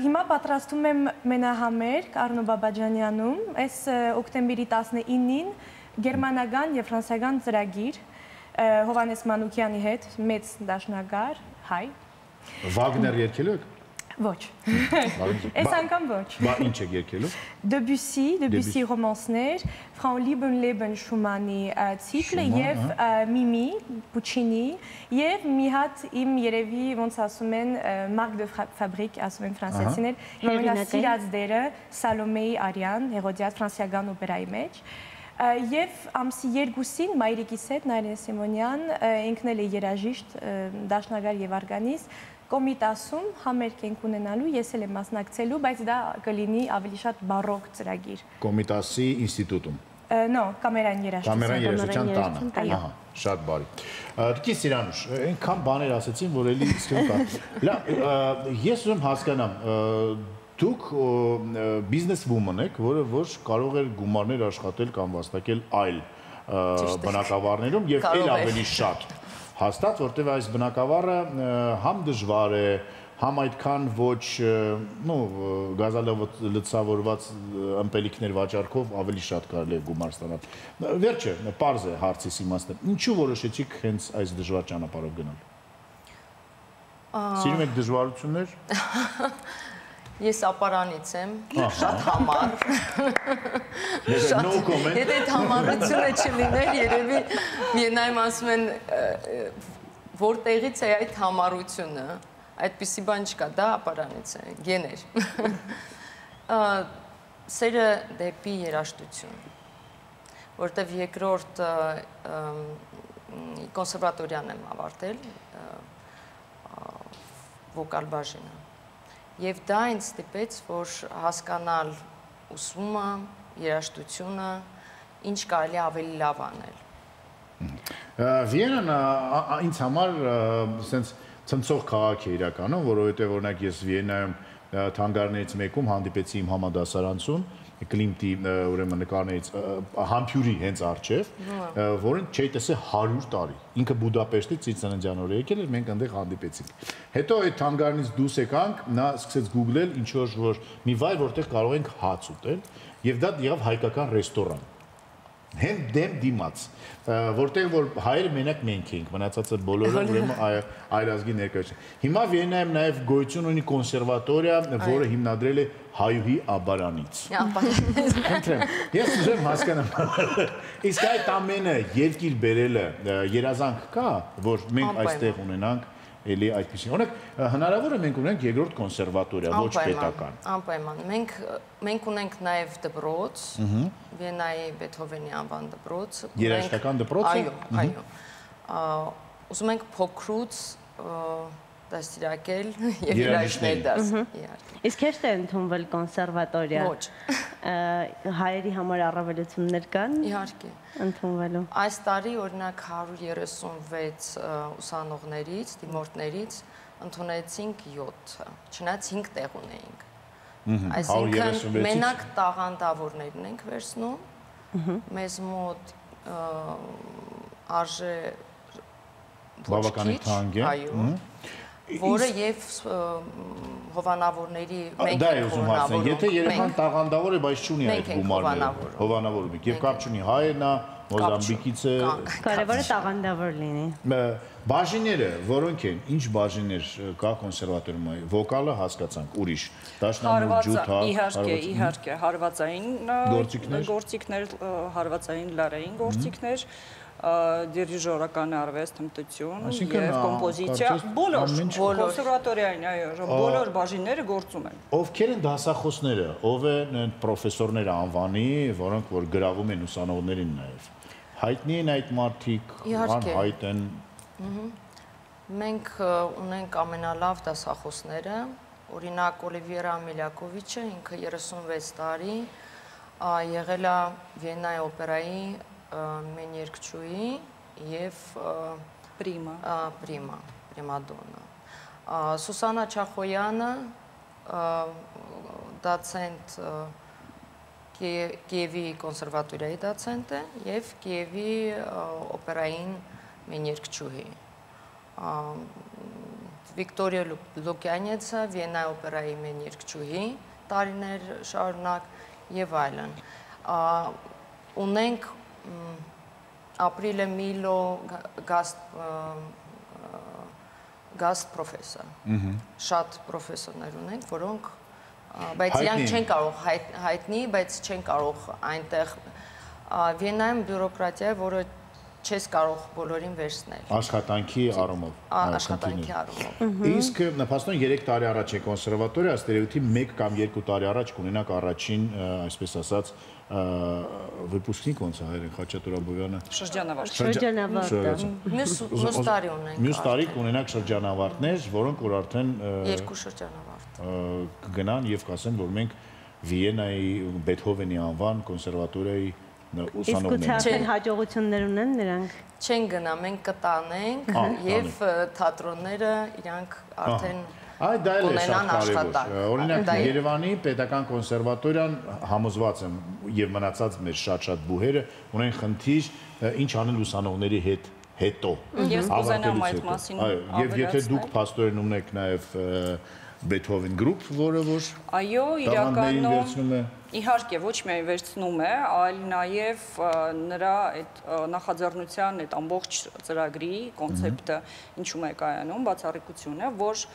Հիմա պատրաստում եմ մենահամերգ Արնո Բաբաջանյանում, այս օկտեմբերի 19-ին գերմանական եւ ֆրանսիական ծրագիր Հովանես Մանուկյանի հետ մեծ դաշնակար հայ։ Վագներ երկելու եք։ Ոչ։ Այս անգամ ոչ։ Բա ինչ եք երկելու։ Debussy, Debussy ռոմանսներ, Frau Liebenleben Schumann-ի ցիկլը եւ Mimi Puccini եւ մի հատ իմ երևի ոնց ասում են Marc de Fabrique ասում են ֆրանսիացիներ, ամենասիրած դերը Սալոմեի Արյան, Հերոդիաս ֆրանսիական օպերայի մեջ եւ ամսի 2-ին Մայրիկիս հետ Նայրեն Սիմոնյան ինքն էլ է երաժիշտ, դաշնագար եւ արգանիստ կոմիտասում համերգ ենք ունենալու, ես էլ եմ մասնակցելու, բայց դա կլինի ավելի շատ բարոկ ծրագիր։ Կոմիտասի ինստիտուտում։ No, կամերային երաժշտության։ տանը։ Ահա, շատ բարի։ Դուքի Սիրանուշ, այնքան բաներ ասացին, որ էլի սկսում կա։ Լավ, ես ուզում հասկանամ, դուք բիզնես վումն եք, որը ոչ կարող էր գումարներ աշխատել կամ վաստակել այլ բնակավարներում եւ այլ ավելի շատ հաստատ, որտեղ այս բնակավարը համ դժվար է, համ այդքան ոչ, նո, գազալցավորված ըմպելիքներ վաճառքով ավելի շատ կարելի է գումար ստանալ։ Վերջը, པարզ է հարցիս իմաստը։ Ինչու որոշեցիք հենց այս դժվար ճանապարհով գնալ։ Սիրում եք դժվարություններ։ Ես ապարանից եմ, շատ համառ։ comment։ Եթե այդ համառությունը չլիներ, երևի միենայում ասում են որտեղից է այդ համառությունը, այդպիսի բան չկա, դա ապարանից է, գեներ։ Սերը դեպի երաշտություն, որտեվ երկրորդ կոնսերվատորիան եմ ավարտել, վոկալ բաժինը Եվ դա ինձ ստիպեց, որ հասկանալ ուսումը, երաժշտությունը, ինչ կարելի ավելի լավ անել։ Վիենան ինձ համար սենց ցնցող քաղաք է իրականում, որովհետև օրինակ ես Վիեննայում թանգարներից մեկում հանդիպեցի իմ համադասարանցուն Կլիմտի ուրեմն նկարներից համբյուրի հենց արչև, որին չէի տեսել 100 տարի։ Ինքը Բուդապեշտից ծիծանջան օր եկել էր, մենք այնտեղ հանդիպեցինք։ Հետո այդ թանգարանից դուրս եկանք, նա սկսեց Google-ել ինչ որ մի վայր, որտեղ կարող ենք հաց ուտել, եւ դա եղավ հայկական ռեստորան հեն դեմ դիմաց որտեղ որ հայերը մենակ մենք էինք մնացածը բոլորը ուրեմն այրազգի ներկայացում հիմա Վիեննայում նաև գոյություն ունի կոնսերվատորիա որը հիմնադրել է հայուհի աբարանից Խնդրեմ ես ուզում հասկանամ իսկ այդ ամենը երկիր բերելը երազանք կա որ մենք այստեղ ունենանք էլի այդպեսի։ Օրինակ հնարավոր է մենք ունենք երկրորդ կոնսերվատորիա, ոչ պետական։ Անպայման։ Մենք մենք ունենք նաև դպրոց, Վիեննայի Բեթհովենի անվան դպրոց։ Երաժշտական դպրոցը։ Այո, այո։ Ուզում ենք փոքրուց դաստիարակել եւ երաժշտներ դաս։ Իսկ հեշտ է ընդունվել կոնսերվատորիա։ Ոչ։ Հայերի համար առավելություններ կան։ Իհարկե։ Ընդունվելու։ Այս տարի օրինակ 136 ուսանողներից, դիմորդներից ընդունեցինք 7-ը, չնայած 5 տեղ ունեինք։ Այսինքն մենակ տաղանդավորներն ենք վերցնում։ Մեզ մոտ արժե բավականին թանկ է։ Այո որը եւ հովանավորների մենք դա է ուզում ասել եթե երեխան տաղանդավոր է բայց չունի այդ գումարները հովանավորում եք եւ կապ չունի հայ է նա Մոզամբիկից է կարևորը տաղանդավոր լինի բաժինները որոնք են ինչ բաժիններ կա կոնսերվատորիում վոկալը հասկացանք ուրիշ դաշնամուր ջութա իհարկե իհարկե հարվածային գործիքներ գործիքներ հարվածային լարային գործիքներ դիրիժորական արվեստ, հմտություն եւ կոմպոզիցիա, բոլոր կոնսերվատորիային, այո, բոլոր բաժինները գործում են։ Ովքեր են դասախոսները, ով են այն պրոֆեսորները անվանի, որոնք որ գրավում են ուսանողներին նաեւ։ Հայտնի են այդ մարդիկ, անհայտ են։ Մենք ունենք ամենալավ դասախոսները, օրինակ Օլիվիերա Ամիլյակովիչը, ինքը 36 տարի եղել է Վիեննայի օպերայի մեն երկչուի եւ պրիմա պրիմա պրիմադոննա Սուսանա Չախոյանը դացենտ Կիևի կոնսերվատորիայի դացենտ է եւ Կիևի օպերային մեն երկչուհի Վիկտորիա Լուկյանեցը Վիեննա օպերայի մեն երկչուհի տարիներ շարունակ եւ այլն ունենք ապրիլը Միլո գաստ գաստ պրոֆեսոր։ Շատ պրոֆեսորներ ունենք, որոնք բայց իրանք չեն կարող հայտնի, բայց չեն կարող այնտեղ Վիեննայում բյուրոկրատիա, որը չես կարող բոլորին վերցնել։ Աշխատանքի առումով։ Աշխատանքի առումով։ Իսկ նպաստում 3 տարի առաջ է կոնսերվատորիա, ըստ երևույթի 1 կամ 2 տարի առաջ կունենanak առաջին, այսպես ասած, վիպուսկին կոնց է հայերեն Խաչատուրաբոյանը։ Շրջանավարտ։ Շրջանավարտ։ Մյուս տարի ունենք։ Մյուս տարի կունենanak շրջանավարտներ, որոնք որ արդեն երկու շրջանավարտ կգնան եւ կասեն, որ մենք Վիենայի Բեթհովենի անվան կոնսերվատորիայի ուսանողներ իսկ արդեն հաջողություններ ունեն նրանք չեն գնա մենք կտանենք եւ թատրոնները իրանք արդեն Այդ դա էլ է շատ կարևոր։ Օրինակ Երևանի Պետական կոնսերվատորիան համոզված եմ եւ մնացած մեր շատ-շատ բուհերը ունեն խնդիր ինչ անել ուսանողների հետ հետո։ Ես կուզենամ այդ մասին Այո, եւ եթե դուք փաստորեն ունեք նաեւ Beethoven group, որը որ Այո, իրականում իհարկե ոչ միայն վերցնում է, այլ նաև նրա այդ նախաձեռնության այդ ամբողջ ծրագրի կոնցեպտը ինչու է կայանում, բացառիկությունը, որ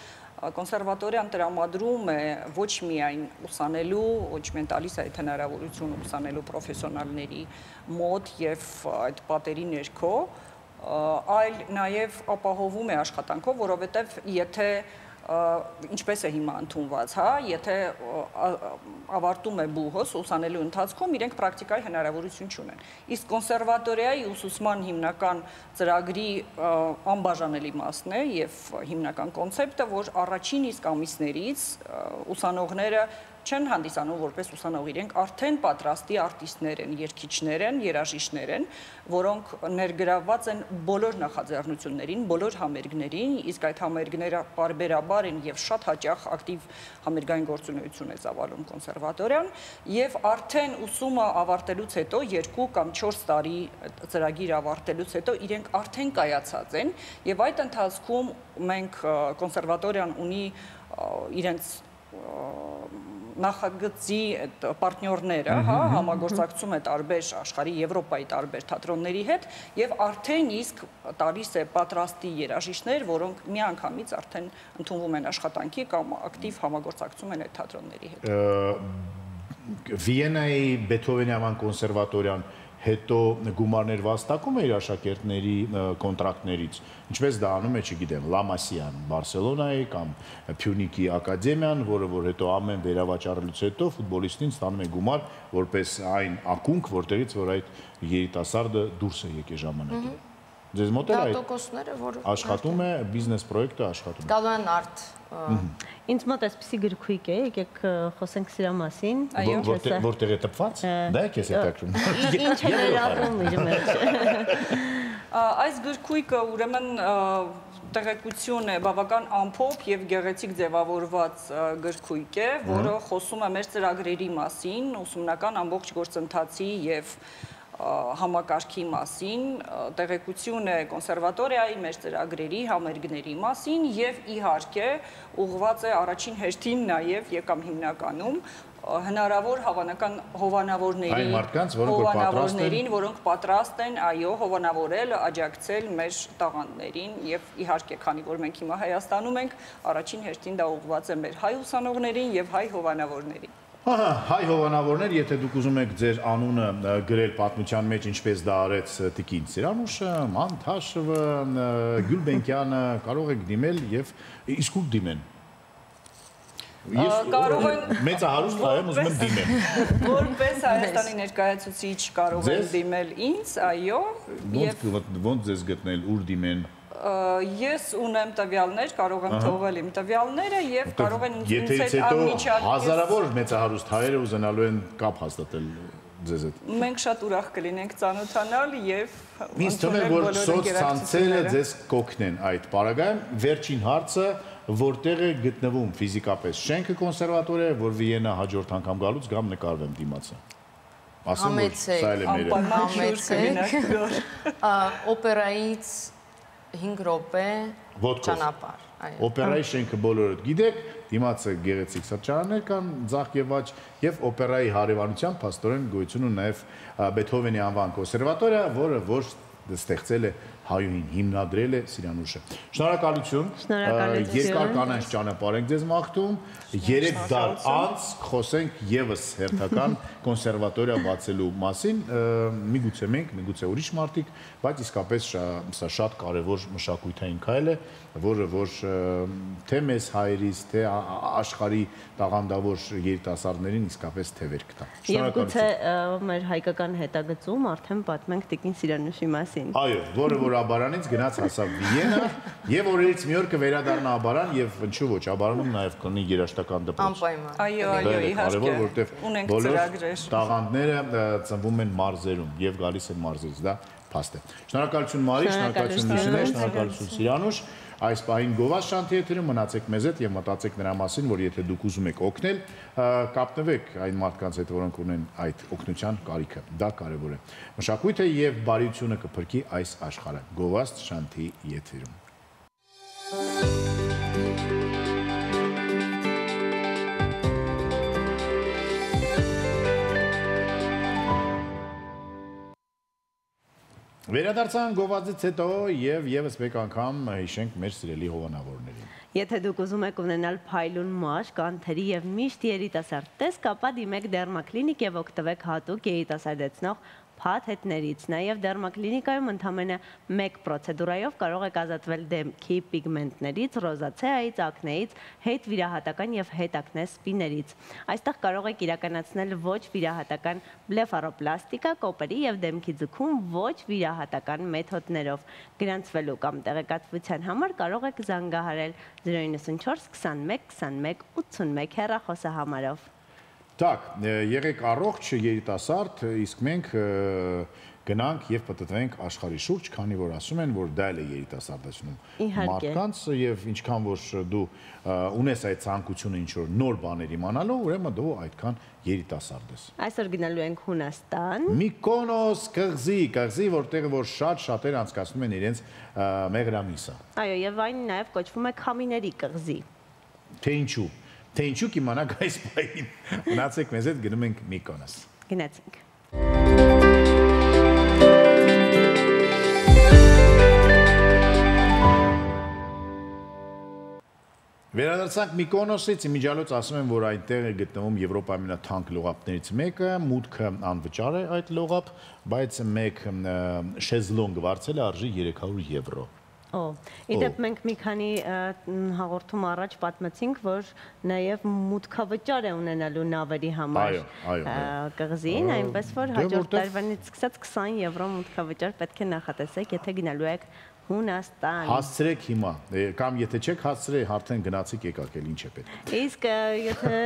կոնսերվատորիան տրամադրում է ոչ միայն ուսանելու, ոչ միայն տալիս այդ հնարավորություն ուսանելու պրոֆեսիոնալների մոտ եւ այդ պատերի ներքո, այլ նաև ապահովում է աշխատանքով, որովհետև եթե ինչպես է հիմա ընդունված, հա, եթե ավարտում է բուհոս ուսանելու ընթացքում իրենք պրակտիկայի հնարավորություն չունեն։ Իսկ կոնսերվատորիայի ուսուցման հիմնական ծրագրի անբաժանելի մասն է եւ հիմնական կոնցեպտը, որ առաջին իսկ ամիսներից ուսանողները չեն հանդիսանում որպես ուսանող իրենք արդեն պատրաստի արտիստներ են, երգիչներ են, երաժիշտներ են, որոնք ներգրավված են բոլոր նախաձեռնություններին, բոլոր համերգներին, իսկ այդ համերգները բարբերաբար են եւ շատ հաճախ ակտիվ համերգային գործունեություն է ծավալում կոնսերվատորիան եւ արդեն ուսումը ավարտելուց հետո 2 կամ 4 տարի ծրագիր ավարտելուց հետո իրենք արդեն կայացած են եւ այդ ընթացքում մենք կոնսերվատորիան ունի իրենց նախագծի այդ պարտներները, հա, համագործակցում է տարբեր աշխարհի Եվրոպայի տարբեր թատրոնների հետ եւ արդեն իսկ տալիս է պատրաստի երաժիշտներ, որոնք միանգամից արդեն ընդունվում են աշխատանքի կամ ակտիվ համագործակցում են այդ թատրոնների հետ։ Վիեննայի Բեթհովենյան կոնսերվատորիան հետո գումարներ վաստակում է իր աշակերտների կոնտրակտներից։ Ինչպես դա անում է, չգիտեմ, Լամասիան Բարսելոնայի կամ Փյունիկի ակադեմիան, որը որ հետո ամեն վերավաճառելուց հետո ֆուտբոլիստին ստանում է գումար որպես այն ակունք, որտեղից որ այդ երիտասարդը դուրս է եկել ժամանակին։ Ձեզ մոտ է այդ տոկոսները, որ աշխատում է բիզնես պրոյեկտը աշխատում։ Գալուան արտ Ինձ մոտ էսպիսի գրքույկ է, եկեք խոսենք սրա մասին։ Որտեղ է տպված։ Դա է քեզ հետաքրքրում։ Ինչ է ներառում իր մեջ։ Այս գրքույկը ուրեմն տեղեկություն է բավական ամփոփ եւ գեղեցիկ ձևավորված գրքույկ է, որը խոսում է մեր ծրագրերի մասին, ուսումնական ամբողջ գործընթացի եւ համակարգի մասին, տեղեկություն է կոնսերվատորիայի մեր ծրագրերի, համերգների մասին եւ իհարկե ուղղված է առաջին հերթին նաեւ եկամ հիմնականում հնարավոր հավանական հովանավորների այն մարդկանց, որոնք հովանավորներին, որոնք պատրաստ են, այո, հովանավորել, աջակցել մեր տաղանդներին եւ իհարկե, քանի որ մենք հիմա Հայաստանում ենք, առաջին հերթին դա ուղղված է մեր հայ ուսանողներին եւ հայ հովանավորներին։ Ահա, հայ հովանավորներ, եթե դուք ուզում եք ձեր անունը գրել պատմության մեջ, ինչպես դա արեց Տիկին Սիրանուշը, Մանթաշովը, Գյուլբենկյանը, կարող եք դիմել եւ իսկ ու դիմեն? Ես կարող են մեծահարուստ հայ եմ ուզում եմ դիմեմ։ Որպես Հայաստանի ներկայացուցիչ կարող են դիմել ինձ, այո, եւ ոնց ձեզ գտնել, ուր դիմեն։ Ես ունեմ տվյալներ, կարող եմ թողել իմ տվյալները եւ կարող են ինձ հետ անմիջապես հազարավոր մեծահարուստ հայերը ուզենալու են կապ հաստատել ձեզ հետ։ Մենք շատ ուրախ կլինենք ծանոթանալ եւ ինձ թվում է որ սոցցանցերը ձեզ կօգնեն այդ պարագայում։ Վերջին հարցը որտեղ է գտնվում ֆիզիկապես շենքը կոնսերվատորիա, որ Վիեննա հաջորդ անգամ գալուց գամ նկարվեմ դիմացը։ Ասեմ որ սա էլ է մերը։ Համեցեք։ Օպերայից 5 րոպե ճանապարհ։ Օպերայի շենքը բոլորդ գիտեք, դիմացը գեղեցիկ սրճարաններ կան, ձախ եւ աջ եւ օպերայի հարևանությամբ փաստորեն գոյություն ունի նաեւ Բեթհովենի անվան կոնսերվատորիա, որը որ ստեղծել է հայուհին հիմնադրել է Սիրանուշը։ Շնորհակալություն։ Շնորհակալություն։ Երկար կանանց ճանապարհ ենք ձեզ մաղթում։ 3 դար անց խոսենք եւս հերթական կոնսերվատորիա բացելու մասին։ Միգուցե մենք, միգուցե ուրիշ մարդիկ, բայց իսկապես սա շատ կարևոր մշակութային քայլ է, որը որ թե մեզ հայերից, թե աշխարհի տաղանդավոր երիտասարդներին իսկապես թևեր կտա։ Եվ գուցե մեր հայկական հետագծում արդեն պատմենք Տիկին Սիրանուշի մասին։ Այո, որը որ Աբարանից գնաց հասավ Վիեննա եւ օրերից մի օր կվերադառնա Աբարան եւ ինչու ոչ Աբարանում նաեւ կունի երաշտական դպրոց։ Անպայման։ Այո, այո, իհարկե։ Որտեվ բոլոր տաղանդները ծնվում են մարզերում եւ գալիս են մարզերից, դա փաստ է։ Շնորհակալություն Մարի, շնորհակալություն Լուսինե, շնորհակալություն Սիրանուշ այս պահին գովազ շանթի եթերում մնացեք մեզ հետ եւ մտածեք նրա մասին, որ եթե դուք ուզում եք օգնել, կապնվեք այն մարդկանց հետ, որոնք ունեն այդ օգնության կարիքը։ Դա կարեւոր է։ Մշակույթը եւ բարիությունը կփրկի այս աշխարհը։ Գովազ շանթի եթերում։ Վերադարձան գովազից հետո եւ եւս մեկ անգամ հիշենք մեր սիրելի հովանավորներին։ Եթե դուք ուզում եք ունենալ փայլուն մաշ, կանթերի եւ միշտ երիտասարդ տեսք, ապա դիմեք դերմակլինիկ եւ օգտվեք հատուկ երիտասարդեցնող փաթեթներից։ Նաև դերմակլինիկայում ընդամենը 1 պրոցեդուրայով կարող եք ազատվել դեմքի պիգմենտներից, ռոզացեայից, ակնեից, հետ վիրահատական եւ հետ ակնե սպիներից։ Այստեղ կարող եք իրականացնել ոչ վիրահատական բլեֆարոպլաստիկա, կոպերի եւ դեմքի ձգում ոչ վիրահատական մեթոդներով։ Գրանցվելու կամ տեղեկատվության համար կարող եք զանգահարել 094 21 21 81 հեռախոսահամարով։ Так, եղեք առողջ երիտասարդ, իսկ մենք գնանք եւ պատտվենք աշխարհի շուրջ, քանի որ ասում են, որ դա էլ է երիտասարդացնում մարդկանց եւ ինչքան որ դու ունես այդ ցանկությունը ինչ որ նոր բաներ իմանալու, ուրեմն դու այդքան երիտասարդ ես։ Այսօր գնալու ենք Հունաստան։ Միկոնոս կղզի, կղզի, որտեղ որ շատ շատեր անցկացնում են իրենց մեղրամիսը։ Այո, եւ այն նաեւ կոչվում է Խամիների կղզի։ Թե ինչու։ Թե ինչու կիմանաք այս պահին։ Մնացեք մեզ հետ գնում ենք Միկոնոս։ Գնացինք։ Վերադարձանք Միկոնոսից, իմիջալոց ասում են, որ այնտեղ է գտնվում Եվրոպայի ամենաթանկ լողափներից մեկը, մուտքը անվճար է այդ լողափ, բայց մեկ շեզլոնգ վարձել է արժի 300 եվրո։ իդեպ մենք մի քանի հաղորդում առաջ պատմեցինք, որ նաև մուտքավճար է ունենալու նավերի համար կղզին, այնպես որ դե հաջորդ տարվանից սկսած 20 եվրո մուտքավճար պետք է նախատեսեք, եթե գնալու եք Հունաստան։ Հասցրեք հիմա, կամ եթե չեք հասցրել, արդեն գնացիք եկաք, էլ ինչ է պետք։ Իսկ եթե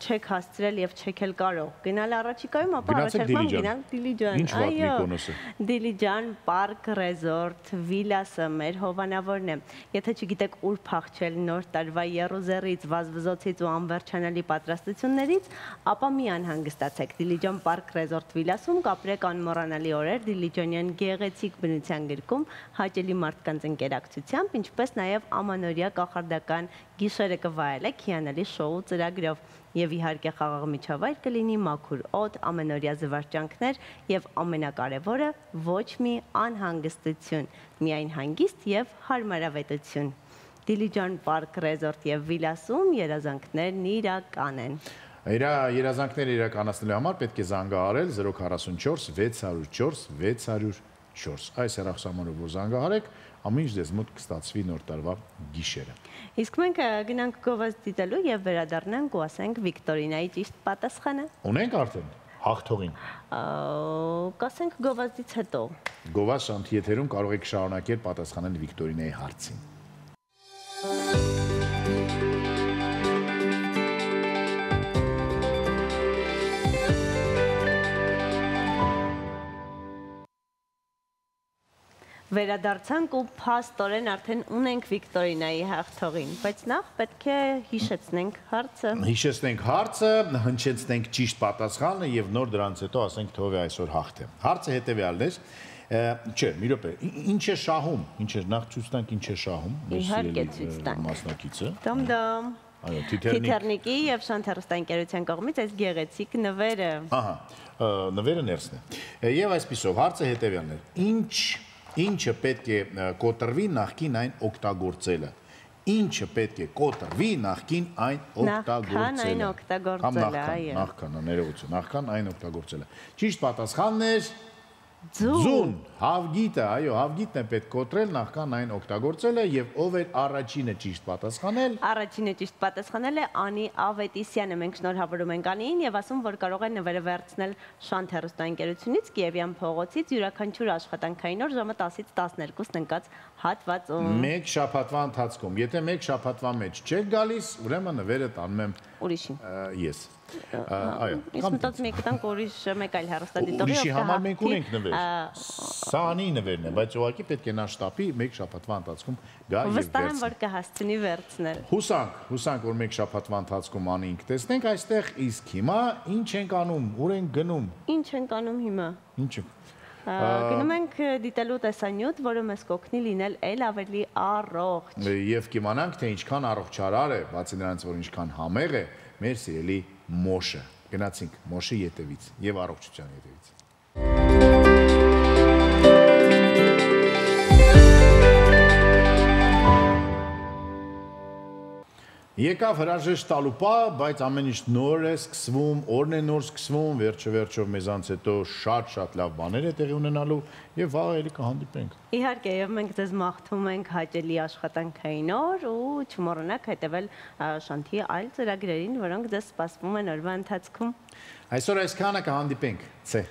չեք հասցրել եւ չեք էլ կարող գնալ առաջիկայում, ապա առաջարկում գնալ Դիլիջան։ Այո։ Դիլիջան Park Resort Villas-ը մեր հովանավորն է։ Եթե չգիտեք ուր փախչել նոր տարվա Երուսաղեմից, վազվզոցից ու անվերջանալի պատրաստություններից, ապա մի անհանգստացեք։ Դիլիջան Park Resort Villas-ում կապրեք անմոռանալի օրեր Դիլիջանյան գեղեցիկ բնության գրկում հաճելի մարդկանց ընկերակցությամբ, ինչպես նաև ամանորյա կախարդական գիշերը կվայելեք հիանալի շոու ծրագրով եւ իհարկե խաղաղ միջավայր կլինի մաքուր օդ, ամենօրյա զվարճանքներ եւ ամենակարևորը ոչ մի անհանգստություն, միայն հանգիստ եւ հարմարավետություն։ Դիլիջան Park Resort եւ Villas-ում երազանքներն իրական են։ Իրա երազանքները իրականացնելու համար պետք է զանգահարել 044 604 604։ Այս հեռախոսամարով որ զանգահարեք, ամեն ինչ դες մոտ կստացվի նոր տարվա գիշերը։ Իսկ մենք գնանք գովազ դիտելու եւ վերադառնանք ու ասենք Վիկտորինայի ճիշտ պատասխանը։ Ունենք արդեն հաղթողին։ Կասենք գովազդից հետո։ Գովազ շանթիեթերում կարող եք շարունակել պատասխանել Վիկտորինայի հարցին։ վերադարձանք ու փաստորեն արդեն ունենք Վիկտորինայի հաղթողին, բայց նախ պետք է հիշեցնենք հարցը։ Հիշեցնենք հարցը, հնչեցնենք ճիշտ պատասխանը եւ նոր դրանից հետո ասենք թող է այսօր հաղթե։ Հարցը հետեւյալն է. Չէ, մի րոպե, ինչ է շահում, ինչ է նախ ցույց տանք ինչ է շահում, իհարկե ցույց տանք մասնակիցը։ Դամ դամ։ Այո, Թիթեռնիկ։ Թիթեռնիկի եւ Շանթերստանկերության կողմից այս գեղեցիկ նվերը։ Ահա, նվերը ներսն է։ Եվ այսպեսով հարցը հետեւյալն է. Ինչ ինչը պետք է կոտրվի նախքին այն օգտագործելը ինչը պետք է կոտրվի նախքին այն օգտագործելը նախքան այն օգտագործելը այո նախքան ներողություն նախքան այն օգտագործելը ճիշտ պատասխանն է Ձուն։ Հավգիտը, այո, հավգիտն է պետք կոտրել նախքան այն օգտագործելը եւ ով էր առաջինը ճիշտ պատասխանել։ Առաջինը ճիշտ պատասխանել է Անի Ավետիսյանը։ Մենք շնորհավորում ենք Անիին եւ ասում, որ կարող է նվերը վերցնել Շանթ հեռուստաընկերությունից Կիևյան փողոցից յուրաքանչյուր աշխատանքային օր ժամը 10-ից 12-ն ընկած հատվածում։ Մեկ շաբաթվա ընթացքում, եթե մեկ շաբաթվա մեջ չեք գալիս, ուրեմն նվերը տանում եմ ուրիշին։ Ես։ Այո։ Իսկ մտածում եք տանք ուրիշ մեկ այլ հեռուստադիտողի Ուրիշի համար մենք ունենք նվեր։ Սանի նվերն է, բայց ուղղակի պետք է նա շտապի մեկ շաբաթվա ընթացքում գա եւ վերցնի։ Վստահ եմ, որ կհասցնի վերցնել։ Հուսանք, հուսանք, որ մեկ շաբաթվա ընթացքում անենք տեսնենք այստեղ, իսկ հիմա ինչ ենք անում, ուր ենք գնում։ Ինչ ենք անում հիմա։ Ինչ Գնում ենք դիտելու տեսանյութ, որը մեզ կօգնի լինել ել ավելի առողջ։ Եվ կիմանանք, թե ինչքան առողջարար է, բացի նրանից, որ ինչքան համեղ է, մեր սիրելի մոշը։ Գնացինք մոշի ետևից եւ առողջության ետևից։ Եկավ հրաժեշտ տալու պա, բայց ամեն ինչ նոր է սկսվում, օրն է նոր սկսվում, վերջը վերջով մեզանց հետո շատ-շատ լավ բաներ է տեղի ունենալու եւ վաղ էլի կհանդիպենք։ Իհարկե, եւ մենք ձեզ մաղթում ենք հաճելի աշխատանքային օր ու չմոռանաք հետեւել Շանթի այլ ծրագրերին, որոնք ձեզ սպասվում են օրվա ընթացքում։ Այսօր այսքանը կհանդիպենք։ Ցե